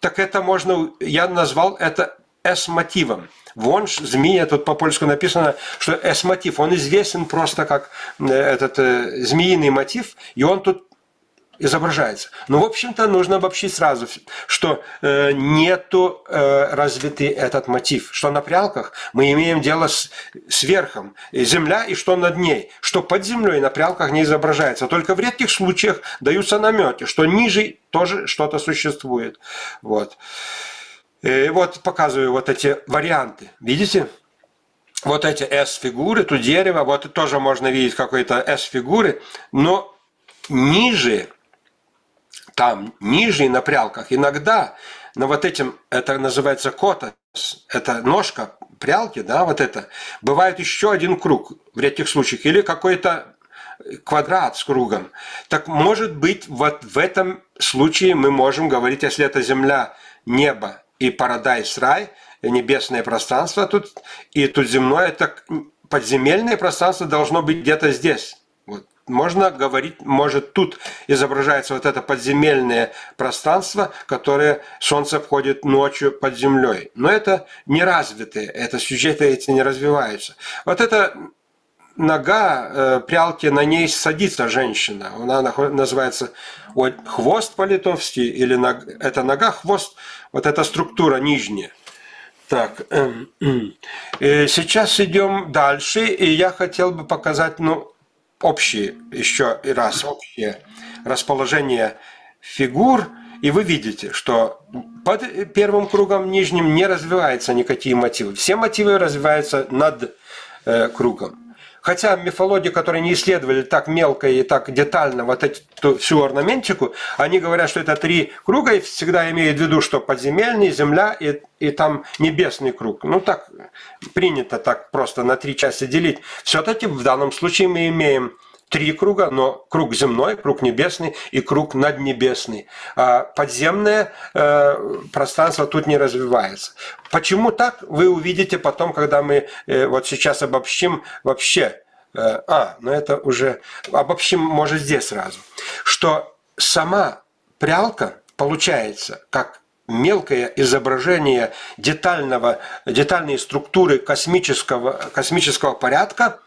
Так это можно, я назвал это эс-мотивом. Вон змея, тут по-польски написано, что эс-мотив, он известен просто как этот э, змеиный мотив, и он тут изображается. Но, в общем-то, нужно обобщить сразу, что э, нету э, развитый этот мотив, что на прялках мы имеем дело с, с верхом, земля и что над ней, что под землей на прялках не изображается. Только в редких случаях даются наметы, что ниже тоже что-то существует. Вот. И вот показываю вот эти варианты. Видите? Вот эти S-фигуры, тут дерево, вот тоже можно видеть какой-то S-фигуры, но ниже там ниже на прялках иногда на вот этим, это называется кота, это ножка прялки, да, вот это, бывает еще один круг в редких случаях, или какой-то квадрат с кругом. Так может быть, вот в этом случае мы можем говорить, если это земля, небо и парадайс рай, небесное пространство тут, и тут земное, так подземельное пространство должно быть где-то здесь можно говорить, может тут изображается вот это подземельное пространство, которое Солнце обходит ночью под землей. Но это не развитые, это сюжеты эти не развиваются. Вот это нога э, прялки, на ней садится женщина. Она называется хвост по-литовски, или ног, это нога, хвост, вот эта структура нижняя. Так, э, <clears throat> э, сейчас идем дальше, и я хотел бы показать, ну, общие, еще раз, общее расположение фигур, и вы видите, что под первым кругом нижним не развиваются никакие мотивы. Все мотивы развиваются над э, кругом. Хотя мифологии, которые не исследовали так мелко и так детально вот эту всю орнаментику, они говорят, что это три круга и всегда имеют в виду, что подземельный, земля и, и там небесный круг. Ну так принято так просто на три части делить. Все-таки в данном случае мы имеем три круга, но круг земной, круг небесный и круг наднебесный. А подземное э, пространство тут не развивается. Почему так, вы увидите потом, когда мы э, вот сейчас обобщим вообще. Э, а, ну это уже обобщим, может, здесь сразу. Что сама прялка получается как мелкое изображение детального, детальной структуры космического, космического порядка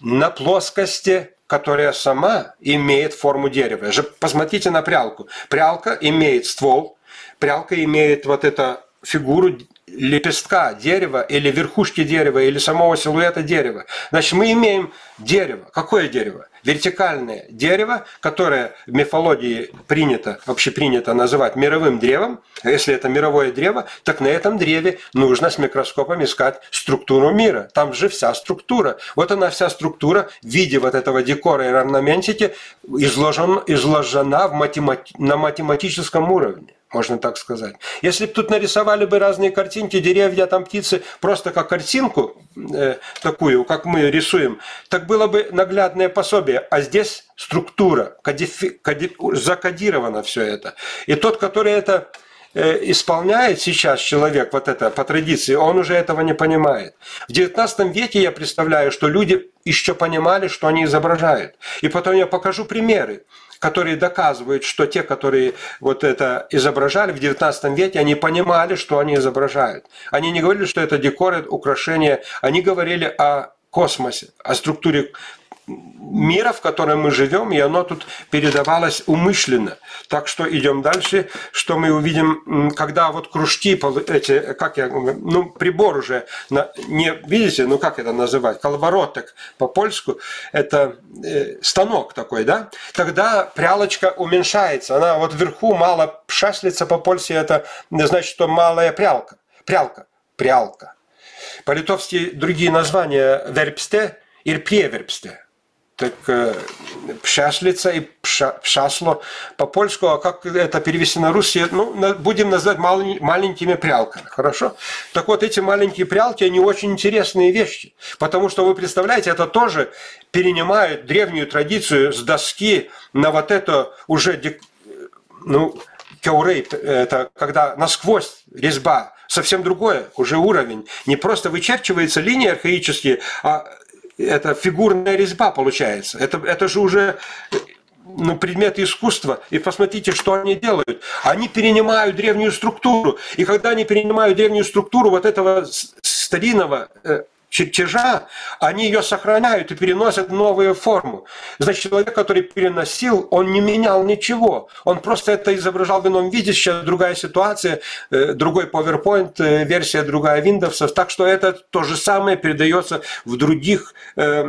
на плоскости которая сама имеет форму дерева. Посмотрите на прялку. Прялка имеет ствол, прялка имеет вот эту фигуру лепестка дерева или верхушки дерева или самого силуэта дерева. Значит, мы имеем дерево. Какое дерево? Вертикальное дерево, которое в мифологии принято, общепринято называть мировым древом. Если это мировое древо, так на этом древе нужно с микроскопом искать структуру мира. Там же вся структура. Вот она вся структура в виде вот этого декора и орнаментики изложена, изложена в математи- на математическом уровне можно так сказать. Если бы тут нарисовали бы разные картинки, деревья, там птицы, просто как картинку э, такую, как мы рисуем, так было бы наглядное пособие. А здесь структура, кодифи, коди, закодировано все это. И тот, который это э, исполняет сейчас человек вот это по традиции, он уже этого не понимает. В 19 веке я представляю, что люди еще понимали, что они изображают. И потом я покажу примеры которые доказывают, что те, которые вот это изображали в 19 веке, они понимали, что они изображают. Они не говорили, что это декоры, украшения, они говорили о космосе, о структуре мира, в котором мы живем, и оно тут передавалось умышленно. Так что идем дальше, что мы увидим, когда вот кружки, эти, как я, ну, прибор уже, не, видите, ну, как это называть, коловороток по-польску, это э, станок такой, да, тогда прялочка уменьшается, она вот вверху мало пшаслица по-польски, это значит, что малая прялка, прялка, прялка. По-литовски другие названия вербсте или превербсте так э, пшашлица и пша, по-польску, а как это перевести на русский, ну, будем называть мал, маленькими прялками, хорошо? Так вот, эти маленькие прялки, они очень интересные вещи, потому что, вы представляете, это тоже перенимают древнюю традицию с доски на вот это уже, ну, кеурей, это когда насквозь резьба, совсем другое, уже уровень. Не просто вычерчивается линии архаические, а это фигурная резьба получается. Это, это же уже ну, предмет искусства. И посмотрите, что они делают. Они перенимают древнюю структуру. И когда они перенимают древнюю структуру вот этого старинного э, чертежа, они ее сохраняют и переносят новую форму. Значит, человек, который переносил, он не менял ничего. Он просто это изображал в ином виде. Сейчас другая ситуация, э, другой PowerPoint, э, версия другая Windows. Так что это то же самое передается в других э,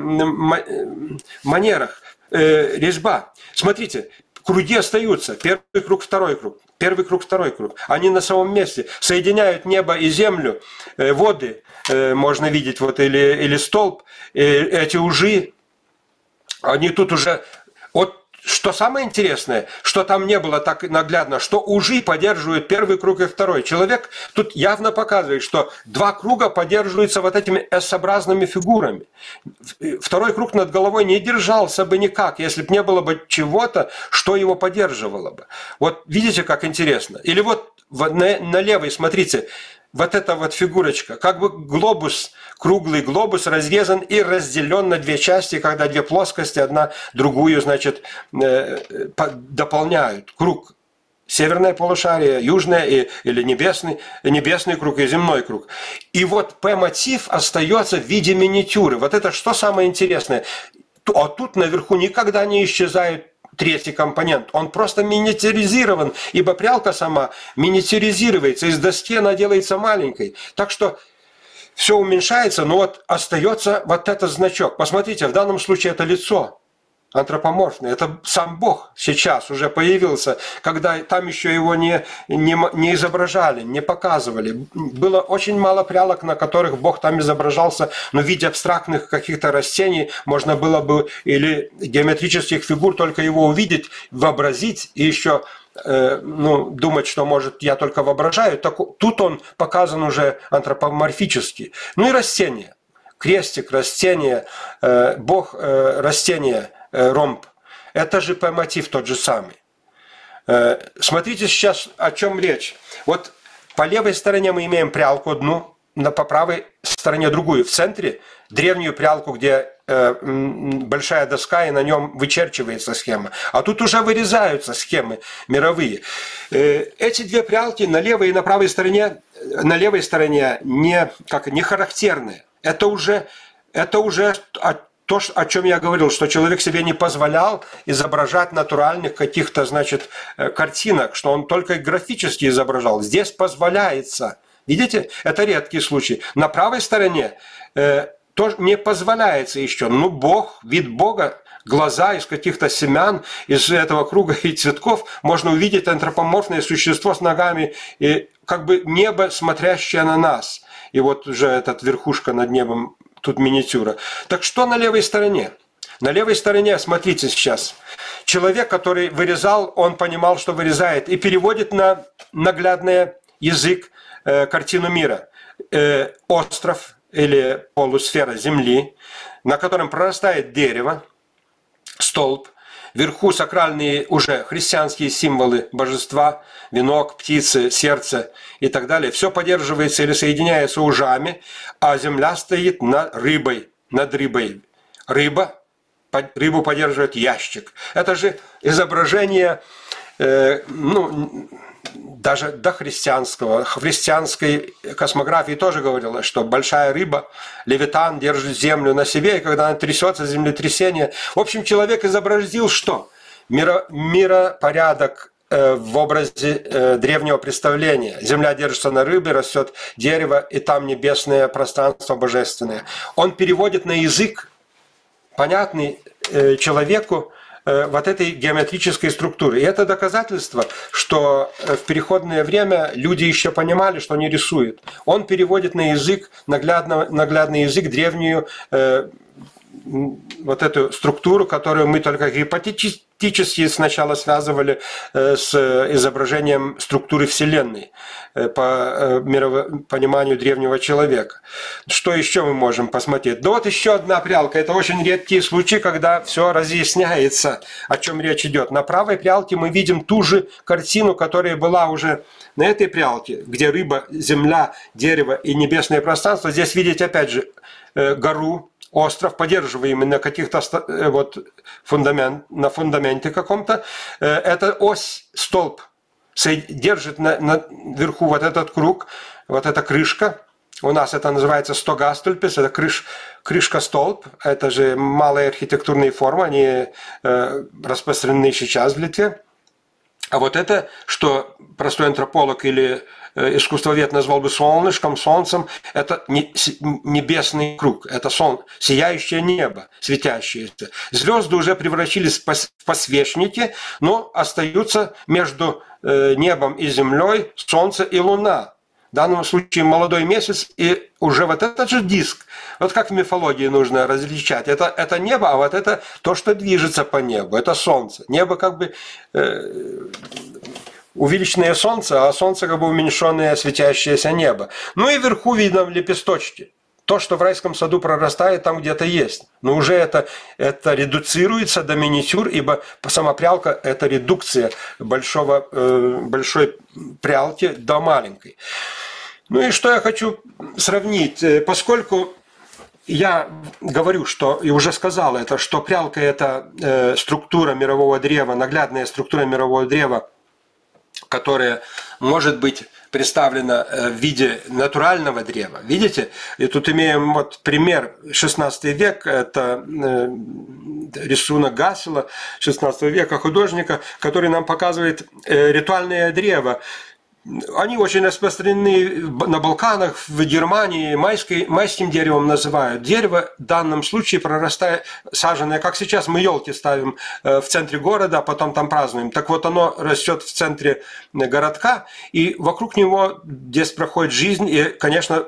манерах. Резьба. Смотрите, круги остаются. Первый круг, второй круг. Первый круг, второй круг. Они на самом месте. Соединяют небо и землю, э, воды, э, можно видеть, вот, или, или столб. Эти ужи, они тут уже... Вот что самое интересное, что там не было так наглядно, что ужи поддерживают первый круг и второй. Человек тут явно показывает, что два круга поддерживаются вот этими S-образными фигурами. Второй круг над головой не держался бы никак, если бы не было бы чего-то, что его поддерживало бы. Вот видите, как интересно. Или вот на, на левой, смотрите, вот эта вот фигурочка, как бы глобус, круглый глобус разрезан и разделен на две части, когда две плоскости одна другую, значит, э, дополняют. Круг северное полушарие, южное и, или небесный, небесный круг и земной круг. И вот П-мотив остается в виде миниатюры. Вот это что самое интересное. А тут наверху никогда не исчезает третий компонент. Он просто миниатюризирован, ибо прялка сама миниатюризируется, из доски она делается маленькой. Так что все уменьшается, но вот остается вот этот значок. Посмотрите, в данном случае это лицо антропоморфный. Это сам Бог сейчас уже появился, когда там еще его не, не, не изображали, не показывали. Было очень мало прялок, на которых Бог там изображался, но в виде абстрактных каких-то растений можно было бы или геометрических фигур только его увидеть, вообразить и еще э, ну, думать, что, может, я только воображаю. Так, тут он показан уже антропоморфически. Ну и растения. Крестик, растение, э, Бог, э, растение – ромб. Это же П-мотив тот же самый. Э, смотрите сейчас, о чем речь. Вот по левой стороне мы имеем прялку одну, на по правой стороне другую. В центре древнюю прялку, где э, большая доска, и на нем вычерчивается схема. А тут уже вырезаются схемы мировые. Э, эти две прялки на левой и на правой стороне, на левой стороне не, как, не характерны. Это уже, это уже то, о чем я говорил, что человек себе не позволял изображать натуральных каких-то, значит, э, картинок, что он только графически изображал. Здесь позволяется. Видите, это редкий случай. На правой стороне э, тоже не позволяется еще. Ну, Бог, вид Бога, глаза из каких-то семян, из этого круга и цветков, можно увидеть антропоморфное существо с ногами, и как бы небо, смотрящее на нас. И вот уже этот верхушка над небом тут миниатюра. Так что на левой стороне? На левой стороне, смотрите сейчас, человек, который вырезал, он понимал, что вырезает, и переводит на наглядный язык э, картину мира. Э, остров или полусфера земли, на котором прорастает дерево, столб, Вверху сакральные уже христианские символы божества, венок, птицы, сердце и так далее. Все поддерживается или соединяется ужами, а земля стоит над рыбой, над рыбой. Рыба, рыбу поддерживает ящик. Это же изображение, э, ну, даже до христианского, христианской космографии тоже говорилось, что большая рыба, левитан, держит землю на себе, и когда она трясется, землетрясение. В общем, человек изобразил что? Миро, миропорядок э, в образе э, древнего представления. Земля держится на рыбе, растет дерево, и там небесное пространство божественное. Он переводит на язык, понятный э, человеку, вот этой геометрической структуры. И это доказательство, что э, в переходное время люди еще понимали, что они рисуют. Он переводит на язык, наглядно, наглядный язык, древнюю э, вот эту структуру, которую мы только гипотетически сначала связывали э, с изображением структуры Вселенной э, по э, пониманию древнего человека. Что еще мы можем посмотреть? Ну вот еще одна прялка. Это очень редкие случаи, когда все разъясняется, о чем речь идет. На правой прялке мы видим ту же картину, которая была уже на этой прялке, где рыба, земля, дерево и небесное пространство. Здесь видите опять же гору, остров, поддерживаемый на каких-то э, вот фундамент, на фундаменте каком-то, э, это ось, столб, держит на, на верху вот этот круг, вот эта крышка, у нас это называется стогастульпис, это крыш, крышка-столб, это же малые архитектурные формы, они э, распространены сейчас в Литве. А вот это, что простой антрополог или искусствовед назвал бы солнышком, солнцем, это небесный круг, это сон, сияющее небо, светящееся. Звезды уже превратились в посвечники, но остаются между э, небом и землей солнце и луна. В данном случае молодой месяц и уже вот этот же диск. Вот как в мифологии нужно различать. Это, это небо, а вот это то, что движется по небу. Это солнце. Небо как бы э, увеличенное солнце, а солнце как бы уменьшенное светящееся небо. Ну и вверху видно лепесточки. То, что в райском саду прорастает, там где-то есть. Но уже это, это редуцируется до миниатюр, ибо сама прялка – это редукция большого, э, большой прялки до маленькой. Ну и что я хочу сравнить. Э, поскольку я говорю, что, и уже сказал это, что прялка – это э, структура мирового древа, наглядная структура мирового древа – которое может быть представлено э, в виде натурального древа. Видите? И тут имеем вот пример 16 век, это э, рисунок Гасела 16 века художника, который нам показывает э, ритуальное древо они очень распространены на Балканах, в Германии, майской, майским деревом называют. Дерево в данном случае прорастает, саженное, как сейчас мы елки ставим э, в центре города, а потом там празднуем. Так вот, оно растет в центре городка, и вокруг него здесь проходит жизнь, и, конечно,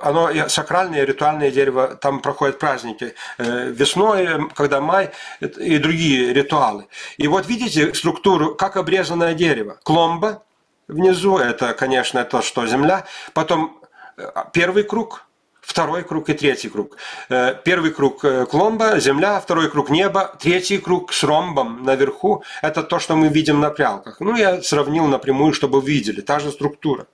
оно сакральное, ритуальное дерево, там проходят праздники э, весной, когда май и другие ритуалы. И вот видите структуру, как обрезанное дерево. Кломба, внизу, это, конечно, то, что Земля. Потом э, первый круг, второй круг и третий круг. Э, первый круг э, кломба, земля, второй круг неба, третий круг с ромбом наверху. Это то, что мы видим на прялках. Ну, я сравнил напрямую, чтобы видели. Та же структура.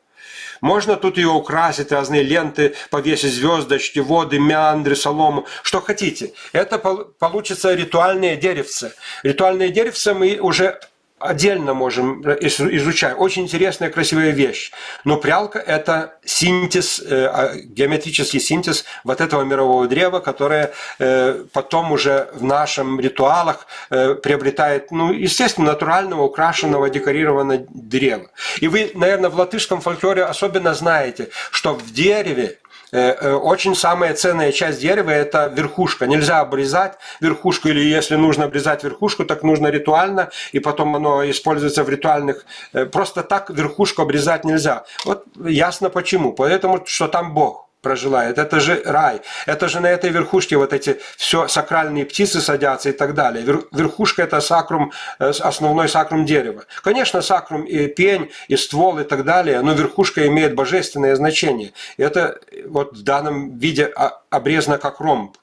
Можно тут ее украсить, разные ленты, повесить звездочки, воды, меандры, солому, что хотите. Это получится ритуальное деревце. Ритуальное деревце мы уже отдельно можем изучать. Очень интересная, красивая вещь. Но прялка – это синтез, э, а, геометрический синтез вот этого мирового древа, которое э, потом уже в нашем ритуалах э, приобретает, ну, естественно, натурального, украшенного, декорированного древа. И вы, наверное, в латышском фольклоре особенно знаете, что в дереве очень самая ценная часть дерева – это верхушка. Нельзя обрезать верхушку, или если нужно обрезать верхушку, так нужно ритуально, и потом оно используется в ритуальных… Э, просто так верхушку обрезать нельзя. Вот ясно почему. Поэтому, что там Бог проживает. Это же рай. Это же на этой верхушке вот эти все сакральные птицы садятся и так далее. Верхушка это сакрум, э, основной сакрум дерева. Конечно, сакрум и пень, и ствол и так далее, но верхушка имеет божественное значение. Это вот в данном виде обрезано как ромб.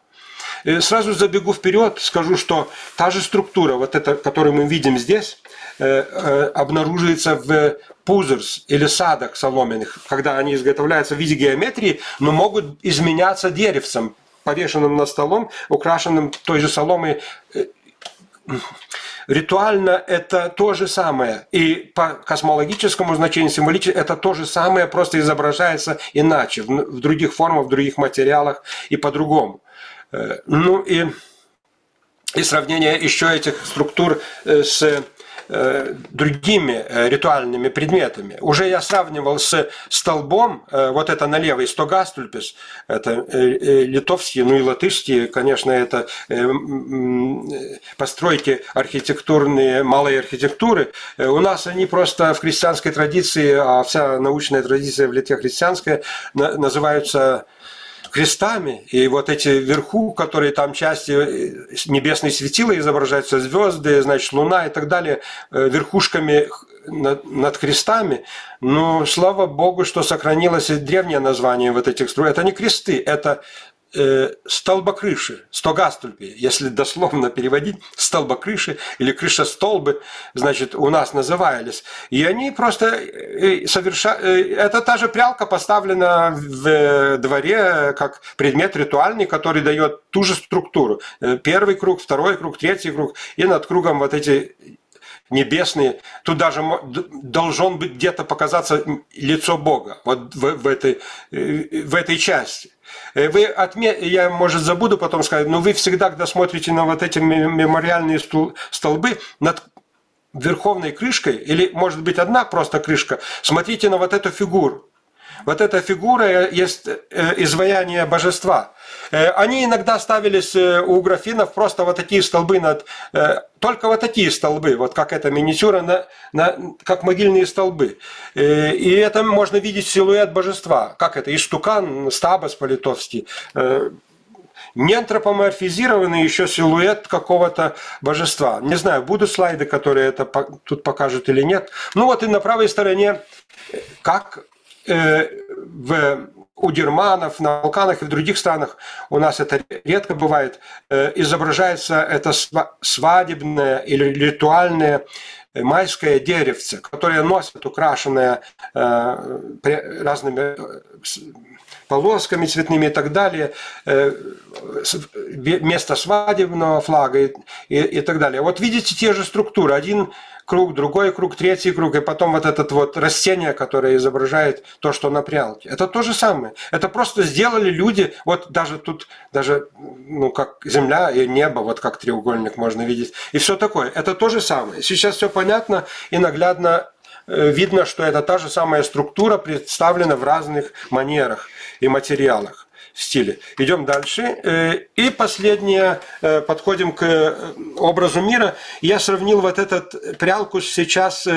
Э, сразу забегу вперед, скажу, что та же структура, вот эта, которую мы видим здесь, э, э, обнаруживается в пузырс или садах соломенных, когда они изготовляются в виде геометрии, но могут изменяться деревцем, повешенным над столом, украшенным той же соломой Ритуально это то же самое. И по космологическому значению, символически, это то же самое, просто изображается иначе, в других формах, в других материалах и по-другому. Э, ну и, и сравнение еще этих структур э, с Э, другими ритуальными предметами. Уже я сравнивал с столбом, вот это на левый стогастульпис, это литовские, ну и латышские, конечно, это постройки архитектурные, малой архитектуры. У нас они просто в христианской традиции, а вся научная традиция в Литве христианская, называются крестами, и вот эти вверху, которые там части э, небесные светила изображаются, звезды, значит, луна и так далее, э, верхушками над, над крестами. Но слава Богу, что сохранилось и древнее название вот этих струй. Это не кресты, это э, столбокрыши, стогастульпи, если дословно переводить, столбокрыши или крыша-столбы, значит, у нас назывались. И они просто э, совершают... Э, это та же прялка поставлена в дворе как предмет ритуальный, который дает ту же структуру. Э, первый круг, второй круг, третий круг, и над кругом вот эти небесные. Тут даже должен быть где-то показаться лицо Бога вот в, в, этой, в этой части. Э, вы отме... Я, может, забуду потом сказать, но вы всегда, когда смотрите на вот эти мемориальные столбы, над верховной крышкой, или, может быть, одна просто крышка, смотрите на вот эту фигуру. Вот эта фигура есть э, изваяние божества. Э, они иногда ставились э, у графинов просто вот такие столбы над... Только вот такие столбы, вот как эта миниатюра, на, на, как могильные столбы. И это можно видеть силуэт божества. Как это? Истукан, стабас по-литовски не антропоморфизированный еще силуэт какого-то божества. Не знаю, будут слайды, которые это тут покажут или нет. Ну вот и на правой стороне, как в, у германов, на Балканах и в других странах, у нас это редко бывает, э, изображается это свадебное или ритуальное майское деревце, которое носят украшенное э, разными полосками цветными и так далее, место свадебного флага и, и, и так далее. Вот видите те же структуры. Один круг, другой круг, третий круг, и потом вот этот вот растение, которое изображает то, что на прялке. Это то же самое. Это просто сделали люди, вот даже тут, даже, ну, как земля и небо, вот как треугольник можно видеть, и все такое. Это то же самое. Сейчас все понятно и наглядно э, видно, что это та же самая структура представлена в разных манерах и материалах стиле. Идем дальше. Э, и последнее, э, подходим к э, образу мира. Я сравнил вот этот прялку сейчас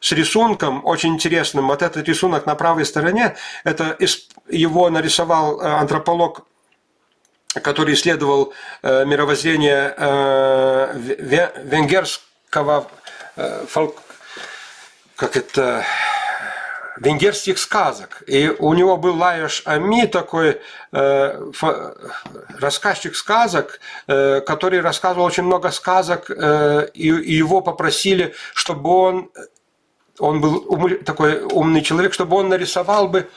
с рисунком, очень интересным. Вот этот рисунок на правой стороне, это его нарисовал антрополог который исследовал мировоззрение венгерского как это венгерских сказок. И у него был Лайош Ами, такой э, рассказчик сказок, э, который рассказывал очень много сказок, э, и, и его попросили, чтобы он, он был ум, такой умный человек, чтобы он нарисовал бы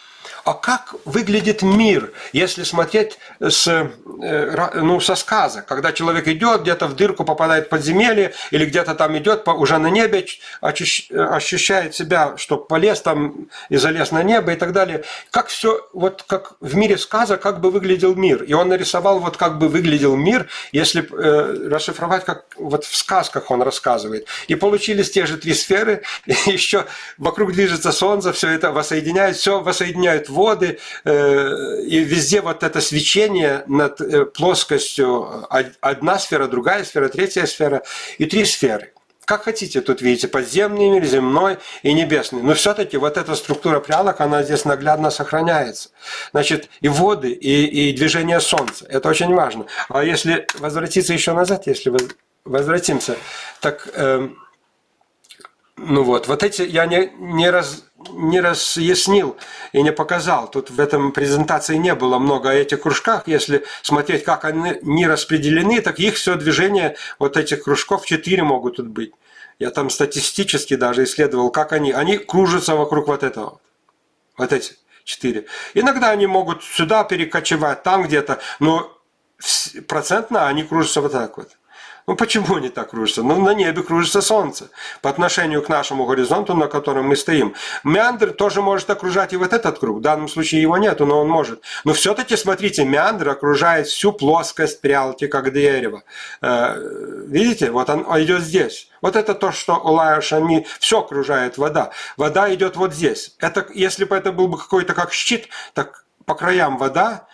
а как выглядит мир, если смотреть с, э, ну, со сказок, когда человек идет, где-то в дырку попадает в подземелье, или где-то там идет уже на небе, ощущает себя, что полез там и залез на небо и так далее. Как все, вот как в мире сказок, как бы выглядел мир. И он нарисовал, вот как бы выглядел мир, если э, расшифровать, как вот в сказках он рассказывает. И получились те же три сферы, <laughs> еще вокруг движется солнце, все это воссоединяет, все воссоединяет воды, э, и везде вот это свечение над э, плоскостью одна сфера, другая сфера, третья сфера и три сферы. Как хотите, тут видите, подземный мир, земной и небесный. Но все-таки вот эта структура прялок, она здесь наглядно сохраняется. Значит, и воды, и, и движение Солнца. Это очень важно. А если возвратиться еще назад, если возвратимся, так... Э, ну вот, вот эти я не, не, раз, не разъяснил и не показал. Тут в этом презентации не было много о этих кружках. Если смотреть, как они не распределены, так их все движение вот этих кружков четыре могут тут быть. Я там статистически даже исследовал, как они. Они кружатся вокруг вот этого. Вот эти четыре. Иногда они могут сюда перекочевать, там где-то, но процентно они кружатся вот так вот. Ну почему они так кружатся? Ну на небе кружится Солнце по отношению к нашему горизонту, на котором мы стоим. Меандр тоже может окружать и вот этот круг. В данном случае его нету, но он может. Но все-таки, смотрите, меандр окружает всю плоскость прялки, как дерево. Э, видите, вот он идет здесь. Вот это то, что у Шами все окружает вода. Вода идет вот здесь. Это, если бы это был бы какой-то как щит, так по краям вода,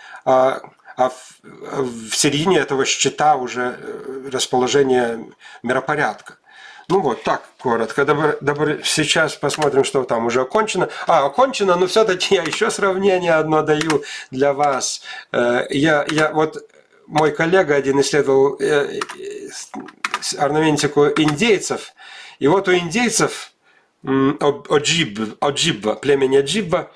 а, в, в середине этого щита уже э, расположение миропорядка. Ну вот, так коротко. Добр, добр, сейчас посмотрим, что там уже окончено. А, окончено, но все-таки я еще сравнение одно даю для вас. Э, я, я вот мой коллега один исследовал э, орнаментику индейцев. И вот у индейцев Оджиб, Оджибба, племени Оджибба,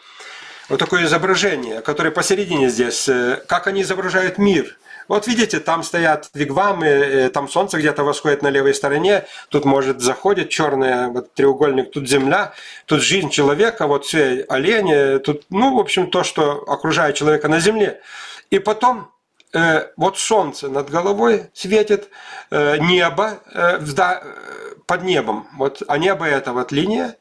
вот такое изображение, которое посередине здесь, э, как они изображают мир. Вот видите, там стоят вигвамы, э, там солнце где-то восходит на левой стороне, тут может заходит черный вот, треугольник, тут земля, тут жизнь человека, вот все олени, тут, ну, в общем, то, что окружает человека на земле. И потом э, вот солнце над головой светит, э, небо э, вда, э, под небом, вот, а небо это вот линия,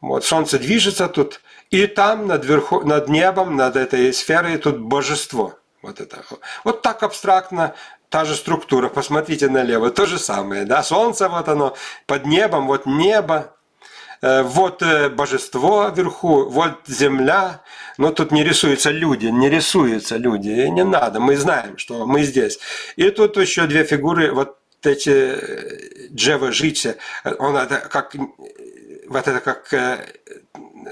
вот солнце движется тут, и там над, верху, над небом, над этой сферой тут божество. Вот, это. вот так абстрактно та же структура. Посмотрите налево, то же самое. Да? Солнце вот оно под небом, вот небо, э, вот э, божество вверху, вот земля. Но тут не рисуются люди, не рисуются люди. И не надо, мы знаем, что мы здесь. И тут еще две фигуры, вот эти э, Джева Житя, он это как вот это как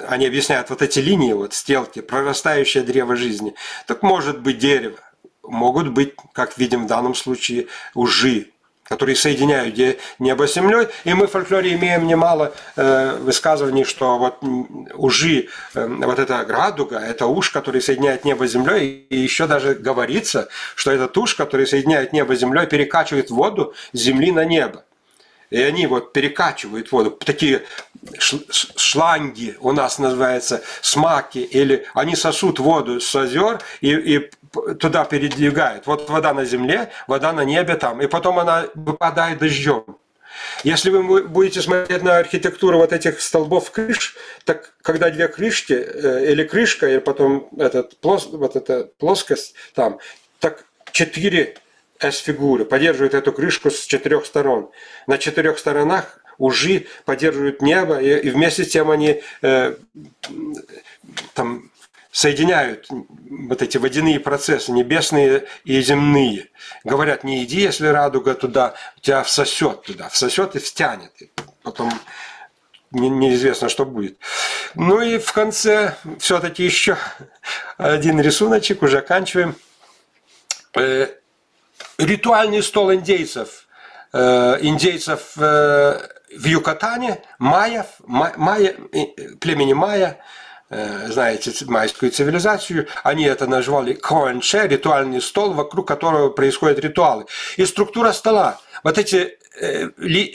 они объясняют вот эти линии, вот стрелки, прорастающее древо жизни. Так может быть дерево, могут быть, как видим в данном случае, ужи, которые соединяют небо с землей. И мы в фольклоре имеем немало э, высказываний, что вот ужи, э, вот эта радуга, это уж, который соединяет небо с землей. И еще даже говорится, что этот уж, который соединяет небо с землей, перекачивает воду с земли на небо. И они вот перекачивают воду, такие шланги у нас называется смаки, или они сосут воду с озер и, и туда передвигают. Вот вода на земле, вода на небе там, и потом она выпадает дождем. Если вы будете смотреть на архитектуру вот этих столбов крыш, так когда две крышки, э, или крышка, и потом этот, плос, вот эта плоскость там, так четыре S-фигуры поддерживают эту крышку с четырех сторон. На четырех сторонах ужи поддерживают небо, и, и вместе с тем они э, там соединяют вот эти водяные процессы, небесные и земные. Говорят, не иди, если радуга туда, тебя всосет туда, всосет и втянет. И потом не, неизвестно, что будет. Ну и в конце все-таки еще один рисуночек, уже оканчиваем. Э, ритуальный стол индейцев, э, индейцев э, в Юкатане, майев, майя, племени майя, э, знаете, майскую цивилизацию, они это назвали коэнше, ритуальный стол, вокруг которого происходят ритуалы. И структура стола, вот эти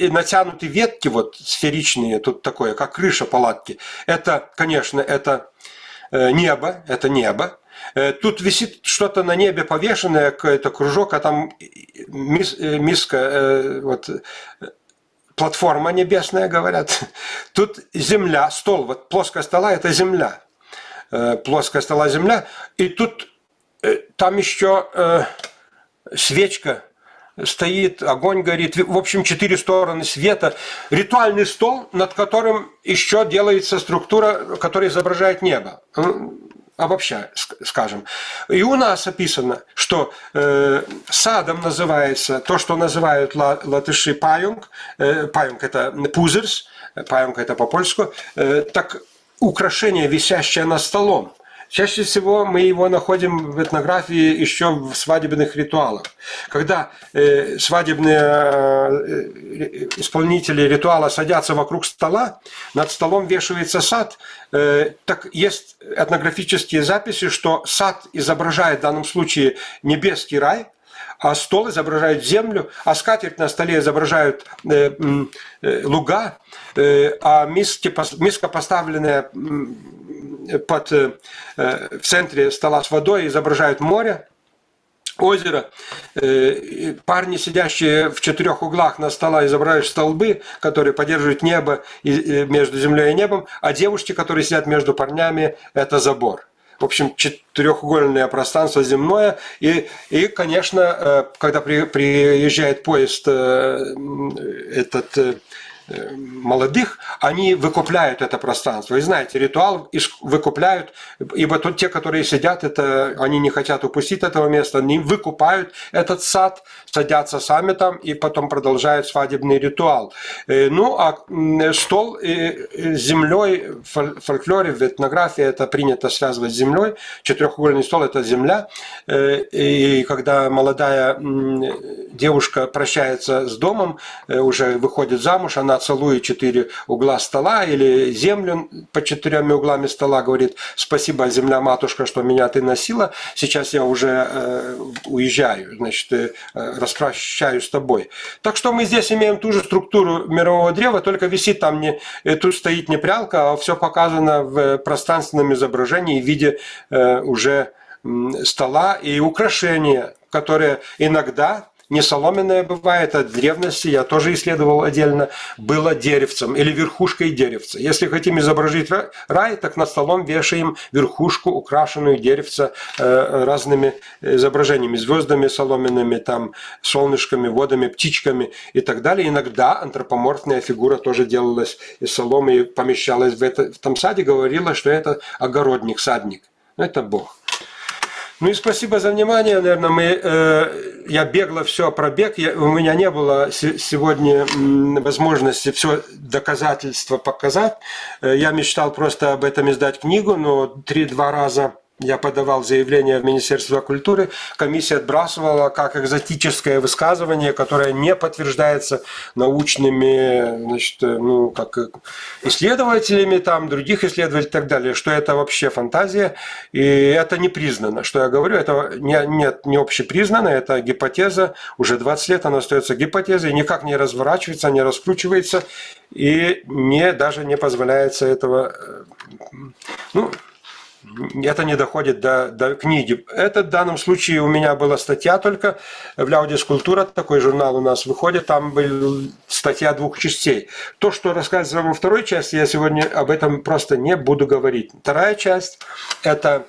натянутые ветки, вот сферичные, тут такое, как крыша палатки, это, конечно, это небо, это небо, Э, тут висит что-то на небе повешенное, какой-то кружок, а там мис, э, миска, э, вот, платформа небесная, говорят. Тут земля, стол, вот плоская стола – это земля. Плоская стола – земля. И тут там еще свечка стоит, огонь горит. В общем, четыре стороны света. Ритуальный стол, над которым еще делается структура, которая изображает небо обобщая, скажем. И у нас описано, что э, садом называется то, что называют латыши паюнг, э, паюнг это пузырс, паюнг это по-польску, э, так украшение, висящее на столом, Чаще всего мы его находим в этнографии еще в свадебных ритуалах. Когда э, свадебные э, исполнители ритуала садятся вокруг стола, над столом вешивается сад, э, так есть этнографические записи, что сад изображает в данном случае небесский рай, а стол изображает землю, а скатерть на столе изображают э, э, луга, э, а миски, миска поставленная под, э, в центре стола с водой изображают море, озеро. Э, парни, сидящие в четырех углах на стола, изображают столбы, которые поддерживают небо между землей и небом, а девушки, которые сидят между парнями, это забор. В общем, четырехугольное пространство земное. И, и конечно, э, когда приезжает поезд этот молодых, они выкупляют это пространство. И знаете, ритуал выкупляют, ибо тут те, которые сидят, это, они не хотят упустить этого места, они выкупают этот сад, садятся сами там и потом продолжают свадебный ритуал. Э, ну, а стол с землей в фольклоре, в этнографии это принято связывать с землей. Четырехугольный стол – это земля. Э, и когда молодая девушка прощается с домом, э, уже выходит замуж, она целует четыре угла стола или землю по четырем углами стола, говорит, спасибо, земля матушка, что меня ты носила, сейчас я уже э, уезжаю, значит, э, распрощаюсь с тобой. Так что мы здесь имеем ту же структуру мирового древа, только висит там не, э, тут стоит не прялка, а все показано в пространственном изображении в виде э, уже стола и украшения, которые иногда не соломенное бывает, от древности, я тоже исследовал отдельно, было деревцем или верхушкой деревца. Если хотим изобразить рай, так над столом вешаем верхушку, украшенную деревца э, разными изображениями, звездами соломенными, там, солнышками, водами, птичками и так далее. Иногда антропоморфная фигура тоже делалась из соломы и помещалась в, это, в том саде, говорила, что это огородник, садник. Это Бог. Ну и спасибо за внимание. Наверное, мы, э, я бегло все пробег. Я, у меня не было сегодня возможности все доказательства показать. Э, я мечтал просто об этом издать книгу, но три-два раза я подавал заявление в Министерство культуры, комиссия отбрасывала как экзотическое высказывание, которое не подтверждается научными значит, ну, как исследователями, там, других исследователей и так далее, что это вообще фантазия, и это не признано. Что я говорю, это не, нет, не общепризнано, это гипотеза, уже 20 лет она остается гипотезой, никак не разворачивается, не раскручивается, и не, даже не позволяется этого э, ну, это не доходит до, до книги. Это в данном случае у меня была статья только в Ляудис Культура, такой журнал у нас выходит, там была статья двух частей. То, что рассказываю во второй части, я сегодня об этом просто не буду говорить. Вторая часть – это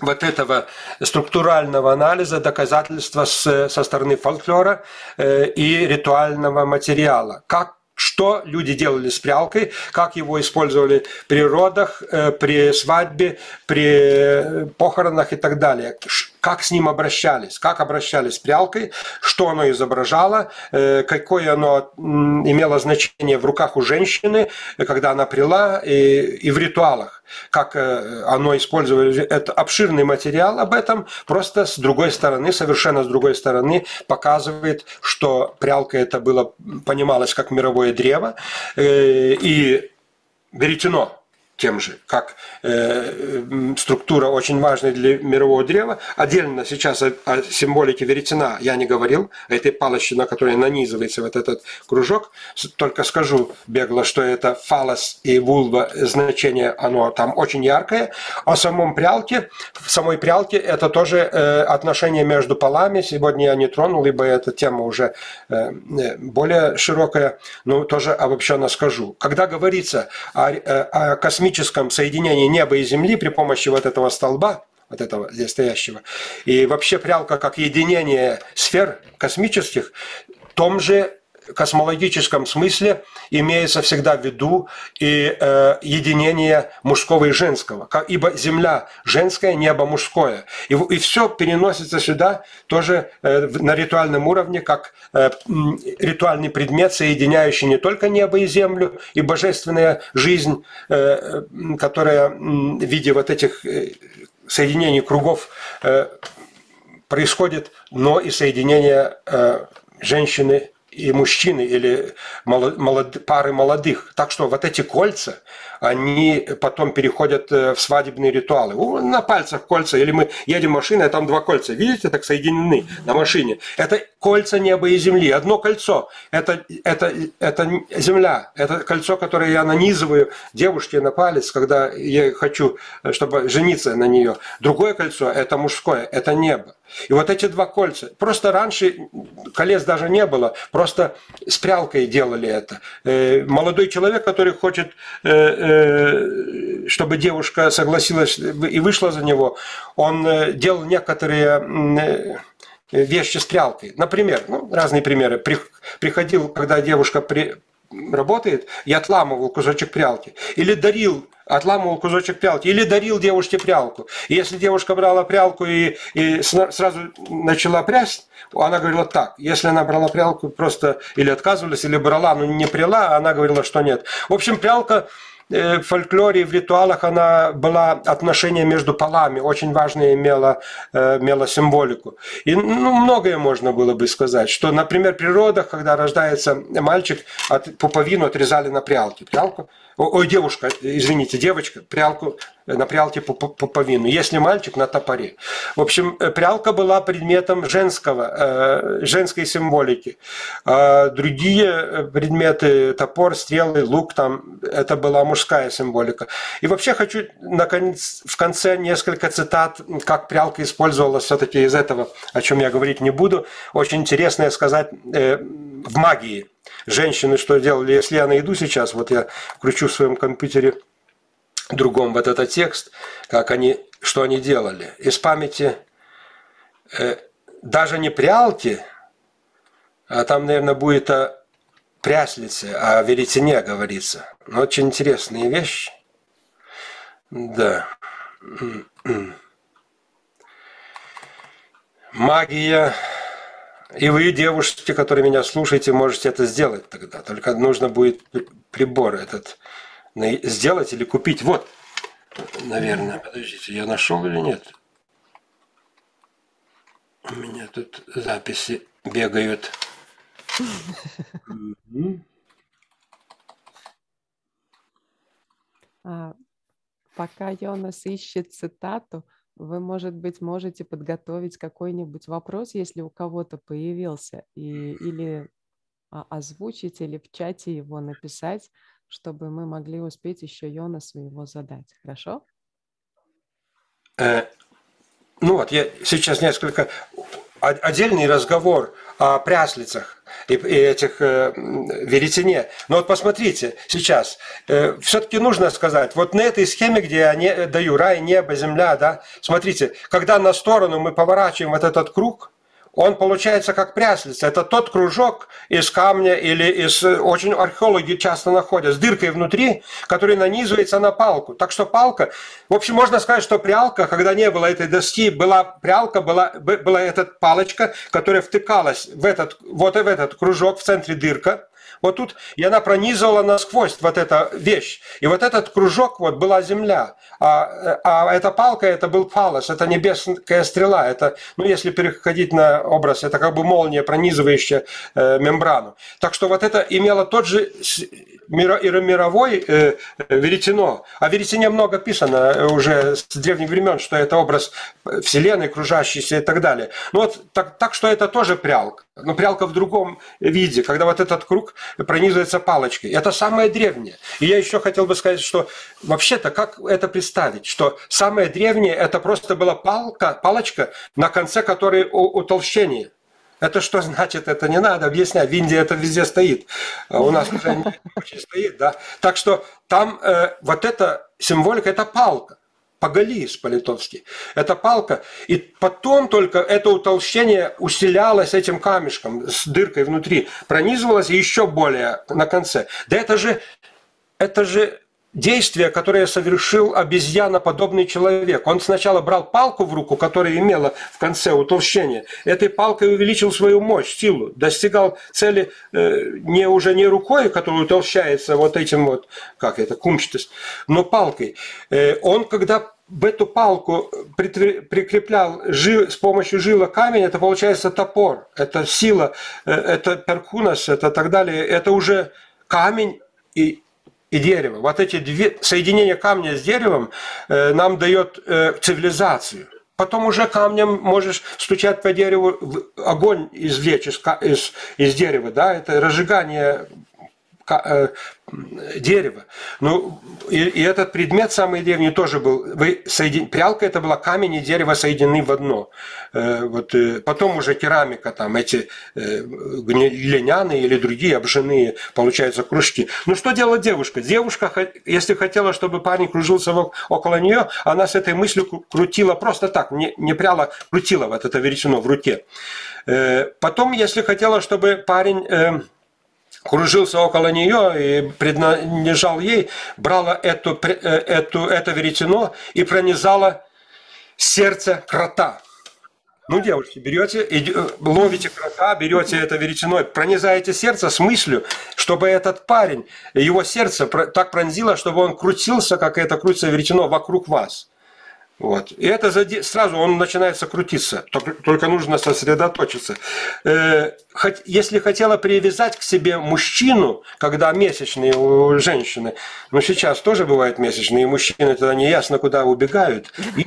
вот этого структурального анализа, доказательства с, со стороны фольклора э, и ритуального материала. Как что люди делали с прялкой, как его использовали при родах, э, при свадьбе, при похоронах и так далее. Как с ним обращались, как обращались с прялкой, что оно изображало, э, какое оно имело значение в руках у женщины, когда она прила, и, и в ритуалах как э, оно использовали. Это обширный материал об этом, просто с другой стороны, совершенно с другой стороны, показывает, что прялка это было, понималось как мировое древо, э, и веретено тем же, как э, структура очень важная для мирового древа. Отдельно сейчас о, о символике веретена я не говорил, о этой палочке, на которой нанизывается вот этот кружок. Только скажу бегло, что это фалос и вулва, значение, оно там очень яркое. О самом прялке, в самой прялке это тоже э, отношение между полами. Сегодня я не тронул, ибо эта тема уже э, э более широкая, но тоже обобщенно скажу. Когда говорится о, э, о космическом космическом соединении неба и Земли при помощи вот этого столба, вот этого здесь стоящего, и вообще прялка как единение сфер космических, том же космологическом смысле имеется всегда в виду и э, единение мужского и женского, ибо земля женская, небо мужское. И, и все переносится сюда тоже э, на ритуальном уровне, как э, ритуальный предмет, соединяющий не только небо и землю, и божественная жизнь, э, которая в виде вот этих э, соединений кругов э, происходит, но и соединение э, женщины и мужчины или молод, пары молодых. Так что вот эти кольца, они потом переходят э, в свадебные ритуалы. На пальцах кольца, или мы едем машиной, а там два кольца, видите, так соединены на машине. Это кольца неба и земли. Одно кольцо – это, это, это земля, это кольцо, которое я нанизываю девушке на палец, когда я хочу, э, чтобы жениться на нее. Другое кольцо – это мужское, это небо. И вот эти два кольца. Просто раньше колец даже не было, просто с прялкой делали это. Э, молодой человек, который хочет Э, чтобы девушка согласилась и вышла за него, он э, делал некоторые э, вещи с прялкой. Например, ну, разные примеры. Приходил, когда девушка при, работает, и отламывал кусочек прялки. Или дарил отламывал кусочек прялки или дарил девушке прялку. Если девушка брала прялку и, и сразу начала прясть, она говорила так. Если она брала прялку просто или отказывалась, или брала, но не пряла, она говорила, что нет. В общем, прялка Э, в фольклоре, в ритуалах она была отношение между полами, очень важное имела, э, имела символику. И ну, многое можно было бы сказать, что, например, в природах, когда рождается мальчик, от пуповину отрезали на прялке. Прялку ой, девушка, извините, девочка, прялку на прялке пуповину, если мальчик на топоре. В общем, э, прялка была предметом женского, э, женской символики. А другие э, предметы, топор, стрелы, лук, там, это была мужская символика. И вообще хочу наконец, в конце несколько цитат, как прялка использовалась все-таки из этого, о чем я говорить не буду. Очень интересное сказать в магии женщины что делали. Если я найду сейчас, вот я кручу в своем компьютере другом вот этот текст, как они, что они делали. Из памяти э, даже не прялки, а там, наверное, будет о пряслице, о веретене говорится. Но очень интересные вещи. Да. Магия и вы, девушки, которые меня слушаете, можете это сделать тогда. Только нужно будет прибор этот сделать или купить. Вот, наверное, подождите, я нашел или нет? У меня тут записи бегают. А, пока Йонас ищет цитату, вы, может быть, можете подготовить какой-нибудь вопрос, если у кого-то появился, и, или а, озвучить, или в чате его написать, чтобы мы могли успеть еще Йонасу его задать. Хорошо? Э, ну вот, я сейчас несколько... Отдельный разговор о пряслицах и, этих э, веретене. Но вот посмотрите сейчас, э, все-таки нужно сказать, вот на этой схеме, где я не, даю рай, небо, земля, да, смотрите, когда на сторону мы поворачиваем вот этот круг, он получается как пряслица. Это тот кружок из камня или из... Очень археологи часто находят с дыркой внутри, который нанизывается на палку. Так что палка... В общем, можно сказать, что прялка, когда не было этой доски, была прялка, была, была эта палочка, которая втыкалась в этот, вот в этот кружок, в центре дырка. Вот тут, и она пронизывала насквозь вот эта вещь. И вот этот кружок вот была земля. А, а эта палка, это был фалос, это небесная стрела. Это, ну, если переходить на образ, это как бы молния, пронизывающая э, мембрану. Так что вот это имело тот же мировой э, веретено. О веретене много писано э, уже с древних времен, что это образ Вселенной, кружащейся и так далее. Ну вот так, так что это тоже прялка. Но прялка в другом виде, когда вот этот круг пронизывается палочкой. Это самое древнее. И я еще хотел бы сказать, что вообще-то как это представить, что самое древнее это просто была палка, палочка, на конце которой утолщение. Это что значит? Это не надо объяснять. В Индии это везде стоит. А у нас уже не стоит, да. Так что там э, вот эта символика, это палка. Поголис по-литовски. Это палка. И потом только это утолщение усилялось этим камешком с дыркой внутри, пронизывалось еще более на конце. Да это же, это же действие, которое совершил обезьяноподобный человек. Он сначала брал палку в руку, которая имела в конце утолщение. Этой палкой увеличил свою мощь, силу, достигал цели э, не уже не рукой, которая утолщается вот этим вот, как это, кумчатость, но палкой. Э, он, когда в эту палку прикреплял жил, с помощью жила камень, это получается топор, это сила, э, это перкунас, это так далее, это уже камень и и дерево. Вот эти две, соединения камня с деревом э, нам дает э, цивилизацию. Потом уже камнем можешь стучать по дереву, огонь извлечь из, из, из дерева, да, это разжигание дерево. Ну, и, и этот предмет самый древний тоже был. Вы соедин... Прялка это была камень и дерево соединены в одно. Э, вот, э, потом уже керамика, там эти глиняные или другие обжиные, получаются кружки. Ну что делала девушка? Девушка, если хотела, чтобы парень кружился около нее, она с этой мыслью крутила просто так, не, не пряла, крутила вот это веретено в руке. Потом, если хотела, чтобы парень кружился около нее и принадлежал ей, брала эту, э, эту, это веретено и пронизала сердце крота. Ну, девушки, берете, э, ловите крота, берете это веретено, пронизаете сердце с мыслью, чтобы этот парень, его сердце так пронзило, чтобы он крутился, как это крутится веретено, вокруг вас. Вот. И это сразу он начинается крутиться, только нужно сосредоточиться. Э, если хотела привязать к себе мужчину, когда месячные у женщины, ну сейчас тоже бывают месячные, мужчины тогда не ясно куда убегают. И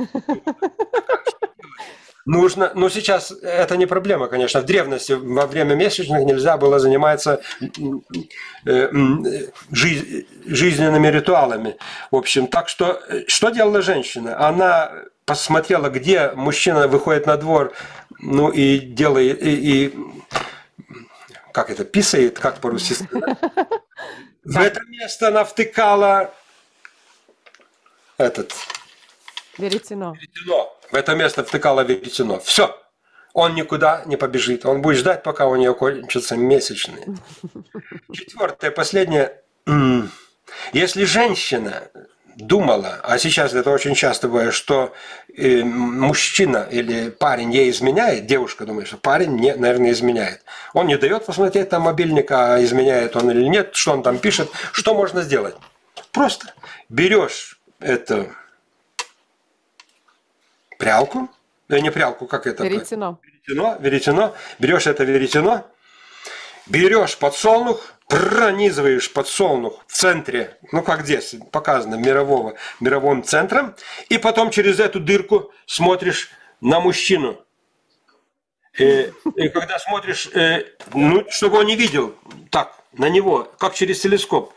нужно, но сейчас это не проблема, конечно. В древности во время месячных нельзя было заниматься э, жизненными ритуалами. В общем, так что, э, что делала женщина? Она посмотрела, где мужчина выходит на двор, ну и делает, и, и как это, писает, как по-русски В это место она втыкала этот... Веретено. Веретено в это место втыкала веретено. Все, он никуда не побежит. Он будет ждать, пока у нее кончатся месячные. <laughs> Четвертое, последнее. Если женщина думала, а сейчас это очень часто бывает, что э, мужчина или парень ей изменяет, девушка думает, что парень мне, наверное, изменяет. Он не дает посмотреть там мобильник, а изменяет он или нет, что он там пишет. Что можно сделать? Просто берешь это прялку, да не прялку, как это? Веретено. Веретено, веретено. Берешь это веретено, берешь подсолнух, пронизываешь подсолнух в центре, ну как здесь показано, мирового, мировым центром, и потом через эту дырку смотришь на мужчину. И, и когда смотришь, э, ну, чтобы он не видел, так, на него, как через телескоп.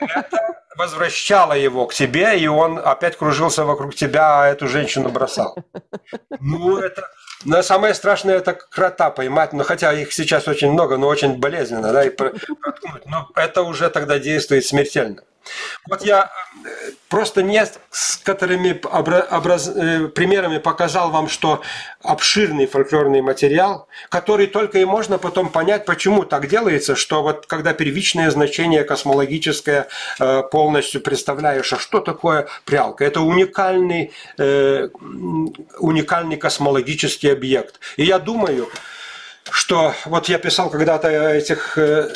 Это возвращало его к тебе, и он опять кружился вокруг тебя, а эту женщину бросал. <laughs> Ну, это... Но самое страшное это крота поймать, но хотя их сейчас очень много, но очень болезненно, да, и проткнуть. Но это уже тогда действует смертельно. Вот я э, просто некоторыми образ... Э, примерами показал вам, что обширный фольклорный материал, который только и можно потом понять, почему так делается, что вот когда первичное значение космологическое э, полностью представляешь, а что такое прялка? Это уникальный, уникальный космологический объект. И я думаю, что вот я писал когда-то о этих э,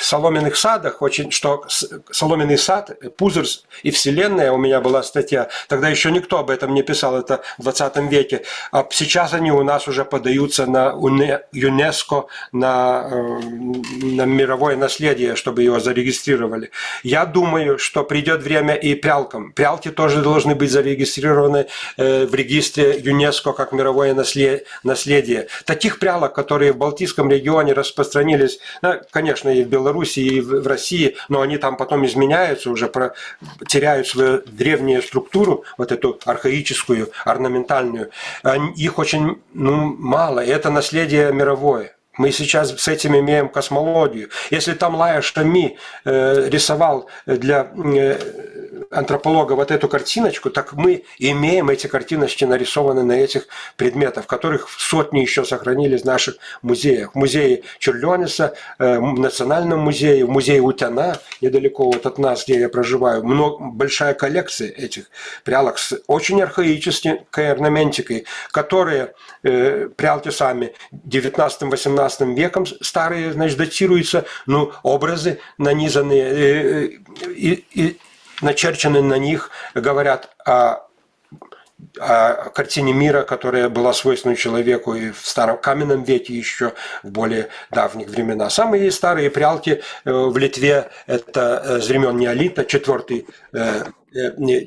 соломенных садах, очень, что соломенный сад, пузырь и вселенная, у меня была статья, тогда еще никто об этом не писал, это в 20 веке, а сейчас они у нас уже подаются на ЮНЕСКО, на, э, на мировое наследие, чтобы его зарегистрировали. Я думаю, что придет время и прялкам. Прялки тоже должны быть зарегистрированы э, в регистре ЮНЕСКО как мировое наследие. Таких прялок, которые Балтийском регионе распространились, конечно, и в Беларуси, и в России, но они там потом изменяются, уже теряют свою древнюю структуру, вот эту архаическую, орнаментальную. Их очень ну, мало, и это наследие мировое. Мы сейчас с этим имеем космологию. Если там Лая Шами э, рисовал для э, антрополога вот эту картиночку, так мы имеем эти картиночки нарисованы на этих предметах, которых сотни еще сохранились в наших музеях. В музее Черлёниса, э, в Национальном музее, в музее Утяна, недалеко вот от нас, где я проживаю, много, большая коллекция этих прялок с очень архаической орнаментикой, которые э, прялки сами 19-18 веком старые, значит, датируются, ну, образы нанизанные э, и, и начерчены на них, говорят о о картине мира, которая была свойственна человеку и в старом каменном веке еще в более давних времена. Самые старые прялки э, в Литве – это э, с времен неолита, четвертый,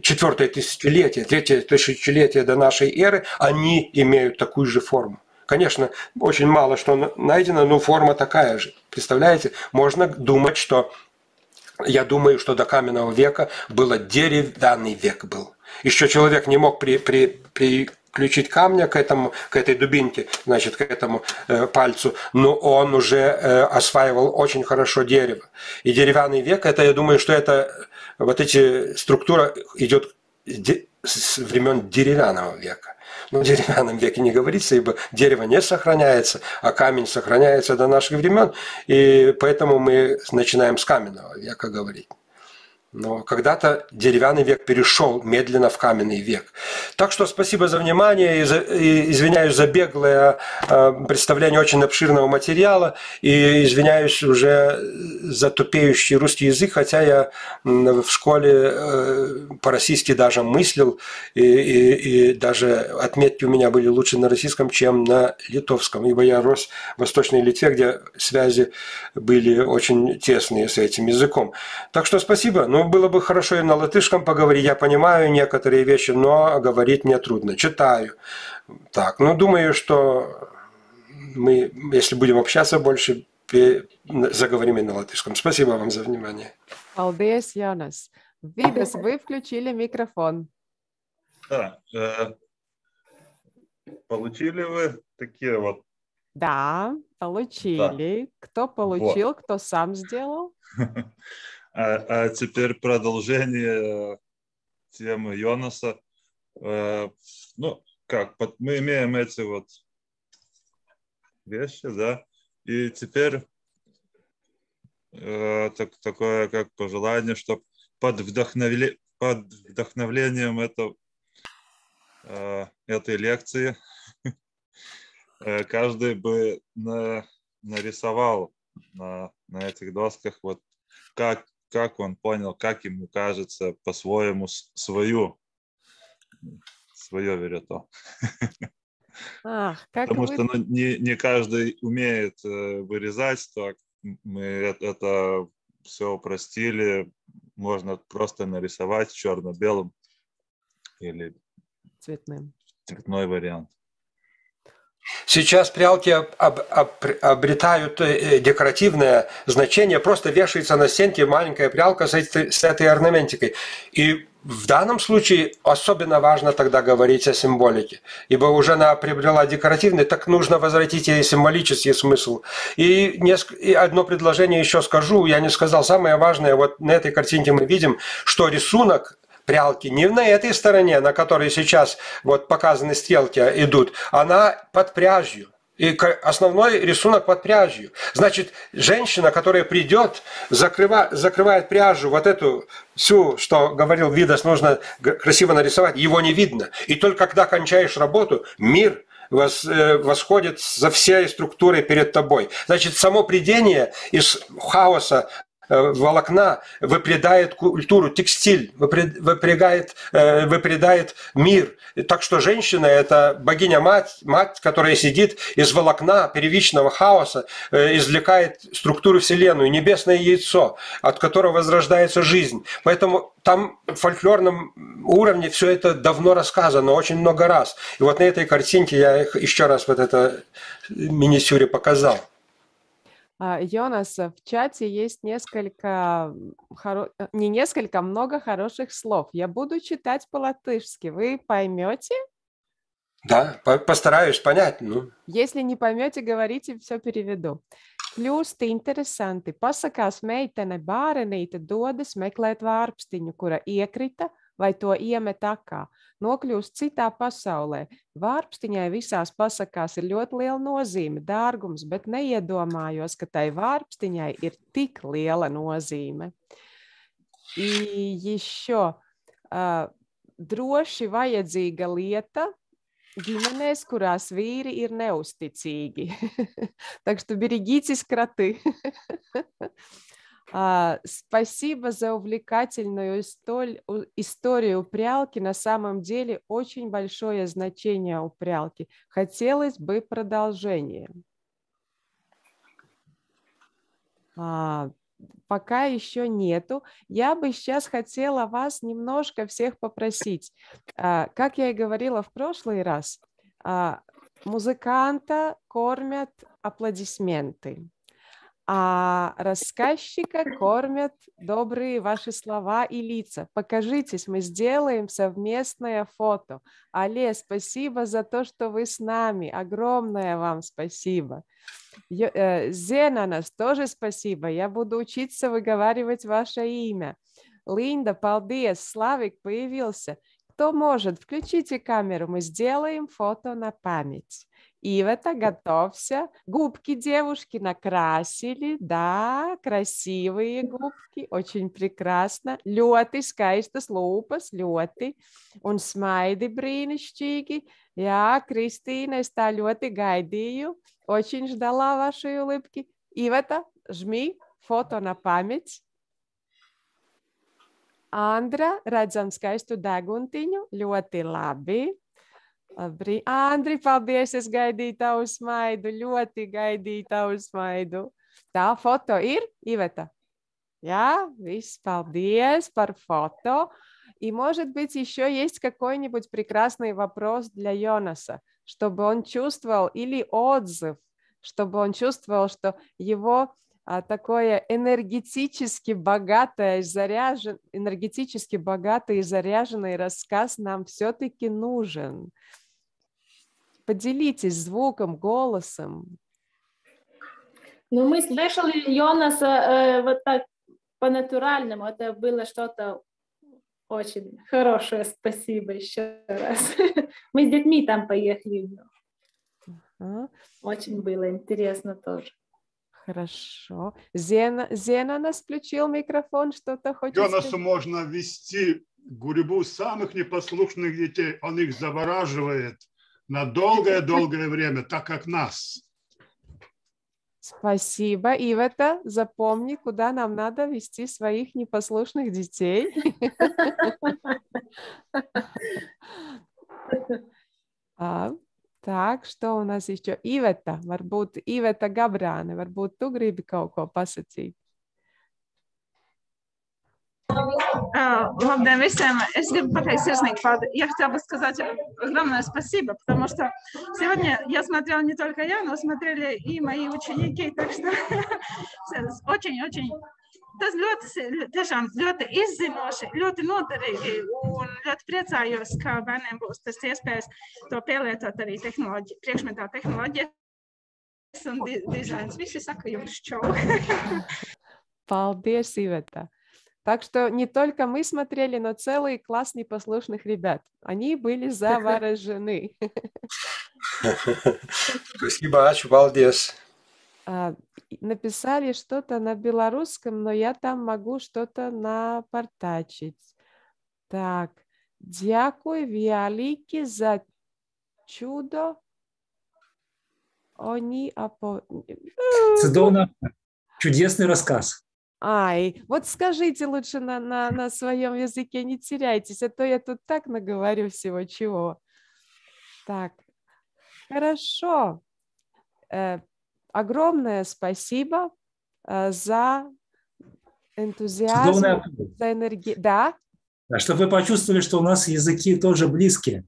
четвертое тысячелетие, третье тысячелетие до нашей эры, они имеют такую же форму. Конечно, очень мало что найдено, но форма такая же. Представляете, можно думать, что я думаю, что до каменного века было деревянный век был. Еще человек не мог при, при, приключить камня к, этому, к этой дубинке, значит, к этому э, пальцу, но он уже э, осваивал очень хорошо дерево. И деревянный век, это, я думаю, что это вот эти структура идет с времен деревянного века. Но в деревянном веке не говорится, ибо дерево не сохраняется, а камень сохраняется до наших времен, и поэтому мы начинаем с каменного века говорить. Но когда-то деревянный век перешел медленно в каменный век. Так что спасибо за внимание извиняюсь за беглое э, представление очень обширного материала и извиняюсь уже за тупеющий русский язык, хотя я в школе э, по-российски даже мыслил и, и, и даже отметки у меня были лучше на российском, чем на литовском, ибо я рос в Восточной Литве, где связи были очень тесные с этим языком. Так что спасибо. Ну, было бы хорошо и на латышском поговорить. Я понимаю некоторые вещи, но говорить мне трудно. Читаю. Так, ну, думаю, что мы, если будем общаться больше, заговорим и на латышском. Спасибо вам за внимание. Paldies, Янас. Видес, вы включили микрофон. Да. Э, получили вы такие вот? Да, получили. Да. Кто получил, вот. кто сам сделал? <laughs> А, а теперь продолжение темы Йонаса. Э, ну, как, мы имеем эти вот вещи, да, и теперь э, так, такое как пожелание, чтобы под, вдохновле, под вдохновлением это, э, этой лекции <laughs> каждый бы на, нарисовал на, на этих досках вот как как он понял, как ему кажется по-своему свою, свое верето. Ах, как Потому вы... что ну, не, не каждый умеет э, вырезать так. Мы это, это все упростили. Можно просто нарисовать черно-белым или цветным. Цветной вариант. Сейчас прялки об, об, обретают э, декоративное значение, просто вешается на стенке маленькая прялка с, этой, с этой орнаментикой. И в данном случае особенно важно тогда говорить о символике, ибо уже она приобрела декоративный, так нужно возвратить ей символический смысл. И, неск... и одно предложение еще скажу, я не сказал, самое важное, вот на этой картинке мы видим, что рисунок прялки не на этой стороне, на которой сейчас вот показаны стрелки идут, она под пряжью. И основной рисунок под пряжью. Значит, женщина, которая придет, закрыва, закрывает пряжу, вот эту всю, что говорил Видас, нужно красиво нарисовать, его не видно. И только когда кончаешь работу, мир э, восходит за всей структурой перед тобой. Значит, само придение из хаоса волокна выпредает культуру, текстиль, выпрягает, э, выпредает мир. Так что женщина – это богиня-мать, мать, которая сидит из волокна первичного хаоса, э, извлекает структуру Вселенную, небесное яйцо, от которого возрождается жизнь. Поэтому там в фольклорном уровне все это давно рассказано, очень много раз. И вот на этой картинке я еще раз вот это миниатюре показал. А, Йонас, в чате есть несколько, хоро... Э, не несколько, а много хороших слов. Я буду читать по-латышски. Вы поймете? Да, постараюсь понять. Ну. Если не поймете, говорите, все переведу. kļūst interesanti. Pasakās meitene bārenīte dodas meklēt vārpstiņu, kura iekrita vai to iemet akā. Nokļūst citā pasaulē. Vārpstiņai visās pasakās ir ļoti liela nozīme, dārgums, bet neiedomājos, ka tai vārpstiņai ir tik liela nozīme. И еще uh, droši vajadzīga lieta ģimenēs, kurās vīri ir neusticīgi. <laughs> так что берегитесь, кроты. <laughs> А, спасибо за увлекательную историю прялки. На самом деле очень большое значение у прялки. Хотелось бы продолжение. А, пока еще нету. Я бы сейчас хотела вас немножко всех попросить. А, Как я и говорила в прошлый раз, а, музыканта кормят аплодисменты, а рассказчика кормят добрые ваши слова и лица. Покажитесь, мы сделаем совместное фото. Але, спасибо за то, что вы с нами. Огромное вам спасибо. Э, Зенанас, тоже спасибо. Я буду учиться выговаривать ваше имя. Линда, paldies, Славик появился. Кто может, включите камеру, мы сделаем фото на память. Ивета, готовься. Губки девушки накрасили, да, красивые губки, очень прекрасно. Ļoti skaistas lūpas, ļoti. Un smaidi brīnišķīgi. Jā, Kristīne, es tā ļoti gaidīju. Очень ждала вашей улыбки. Ивета, жми фото на память. Andra, redzam skaistu deguntiņu, ļoti labi. Labi. Andri, paldies, es gaidīju tavu smaidu, ļoti gaidīju tavu smaidu. Tā foto ir, Iveta? Jā, viss, paldies par фото. И, может быть, еще есть какой-нибудь прекрасный вопрос для Йонаса, чтобы он чувствовал, или отзыв, чтобы он чувствовал, что его а, такое энергетически богатое, заряжен, энергетически богатый и заряженный рассказ нам все-таки нужен. Поделитесь звуком, голосом. Ну, мы слышали Йонаса э, вот так по-натуральному. Это было что-то очень хорошее. Спасибо еще раз. <laughs> Мы с детьми там поехали. Очень было интересно тоже. Хорошо. Зена, Зена нас включил микрофон, что-то хочет Йонасу сказать? можно вести гурьбу самых непослушных детей. Он их завораживает на долгое-долгое время, так как нас. Спасибо. Ивета, запомни, куда нам надо вести своих непослушных детей. А, Так, что у нас еще? Iveta, varbūt Iveta Gabrāne, varbūt tu gribi kaut ko pasakīt. А, Labdien visiem! Es gribu pateikt sirsnīgi paldies. Я хотела бы сказать огромное спасибо, потому что сегодня я смотрела не только я, но смотрели и мои ученики, так что очень-очень tas ļoti, tiešām ļoti izzinoši, ļoti noderīgi un ļoti priecājos, ka bērniem būs tas iespējas to pielietot arī tehnoloģi, priekšmetā tehnoloģijas un di dizains. Visi saka jums čau. Paldies, Ивета. Так что не только мы смотрели, но целый класс непослушных ребят. Они были <laughs> заворожены. Спасибо, Ачу, балдес. А, Написали что-то на белорусском, но я там могу что-то напортачить. Так, дякую вялики за чудо. Они опо... Чудесный рассказ. Ай, вот скажите лучше на, на, на своем языке, не теряйтесь, а то я тут так наговорю всего чего. Так, хорошо. Э, огромное спасибо э, за энтузиазм, за энергию. Да, Да, чтобы вы почувствовали, что у нас языки тоже близкие.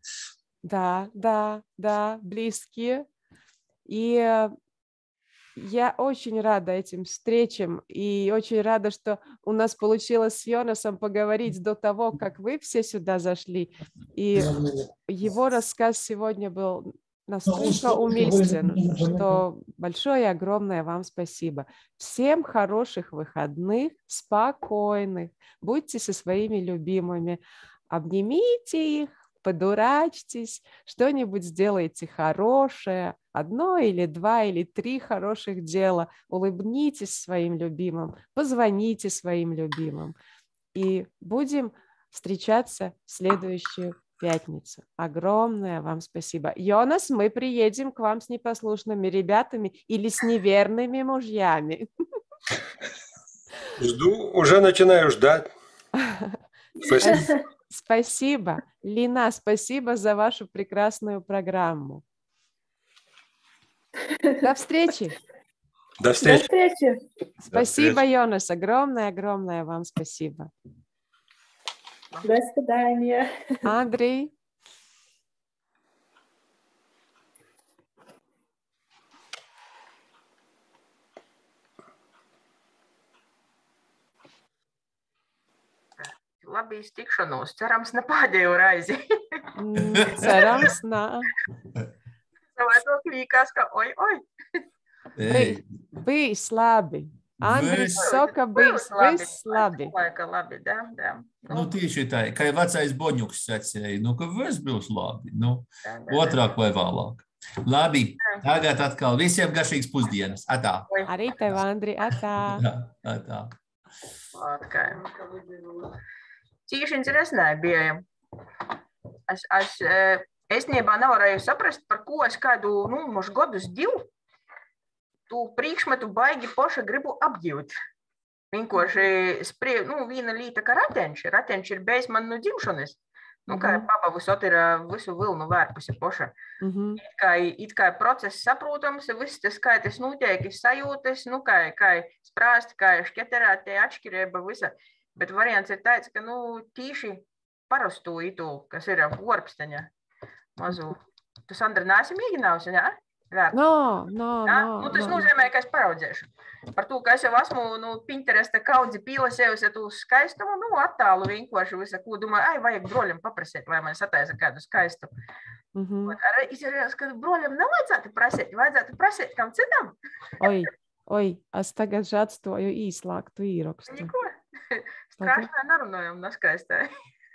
да, да, да, близкие. И э, я очень рада этим встречам и очень рада, что у нас получилось с Йонасом поговорить до того, как вы все сюда зашли. И его рассказ сегодня был настолько что- уместен, что- большое огромное вам спасибо. Всем хороших выходных, спокойных. Будьте со своими любимыми. Обнимите их, подурачьтесь, что-нибудь сделайте хорошее, одно или два или три хороших дела. Улыбнитесь своим любимым, позвоните своим любимым. И будем встречаться в следующую пятницу. Огромное вам спасибо. Йонас, мы приедем к вам с непослушными ребятами или с неверными мужьями. Жду, уже начинаю ждать. <laughs> Спасибо. Спасибо. Лина, спасибо за вашу прекрасную программу. До встречи. До До встречи. встречи. Спасибо, Йонас. Огромное-огромное вам спасибо. До свидания. Андрей. Labi iztikšanos, cerams, ne pēdējo reizi. м, <laughs> Cerams, nā. Savā to līkās, ka oi, oi. Bijis labi. Andris saka, bijis labi. viss labi. Laika labi, da, da. nu, tieši tā, kā jau vecais Boņuks sacīja, nu, ka viss būs labi. Nu, otrāk vai vēlāk. Labi, tagad atkal visiem garšīgas pusdienas. Atā. Arī tev, Andri, atā. <laughs> Atā. Atkai. Cīši interesanti bija. Es, es eh, īstenībā nevarēju saprast, par ko es kādu, nu, možu gadus divu, tu priekšmetu baigi poša gribu apģūt. Vienkārši sprie, nu, viena līta kā rateņš. Rateņš ir bijis man no dzimšanas. Nu, kā Mhm. papa visot ir visu vilnu vērpusi poša. Mhm. It kā, it kā process saprotams, viss tas skaitas notiek, sajūtas, nu, kā, kā sprāst, kā šķeterētie atšķirība, visa. Bet variants ir tāds, ka, nu, tīši parastu itu, kas ir orpsteņa mazu. Tu, Sandra, neesi mēģinājusi, ne? Vērt. No, no, Ja? no. Nu, tas no. nozīmē, ka es paraudzēšu. Par to, ka es jau esmu nu, Pinteresta kaudzi pīlēsējusi to skaistumu, nu, attālu vienkārši visu, ko domāju, ai, vajag broļam paprasīt, lai man sataisa kādu skaistu. Mhm. Ar izjūtas, ka broļam nevajadzētu prasīt, vajadzētu prasīt kam citam. Oi, oi, es tagad atstoju īslāktu <laughs> īrakstu. Neko. Strāšņā nerunājam, neskaistē.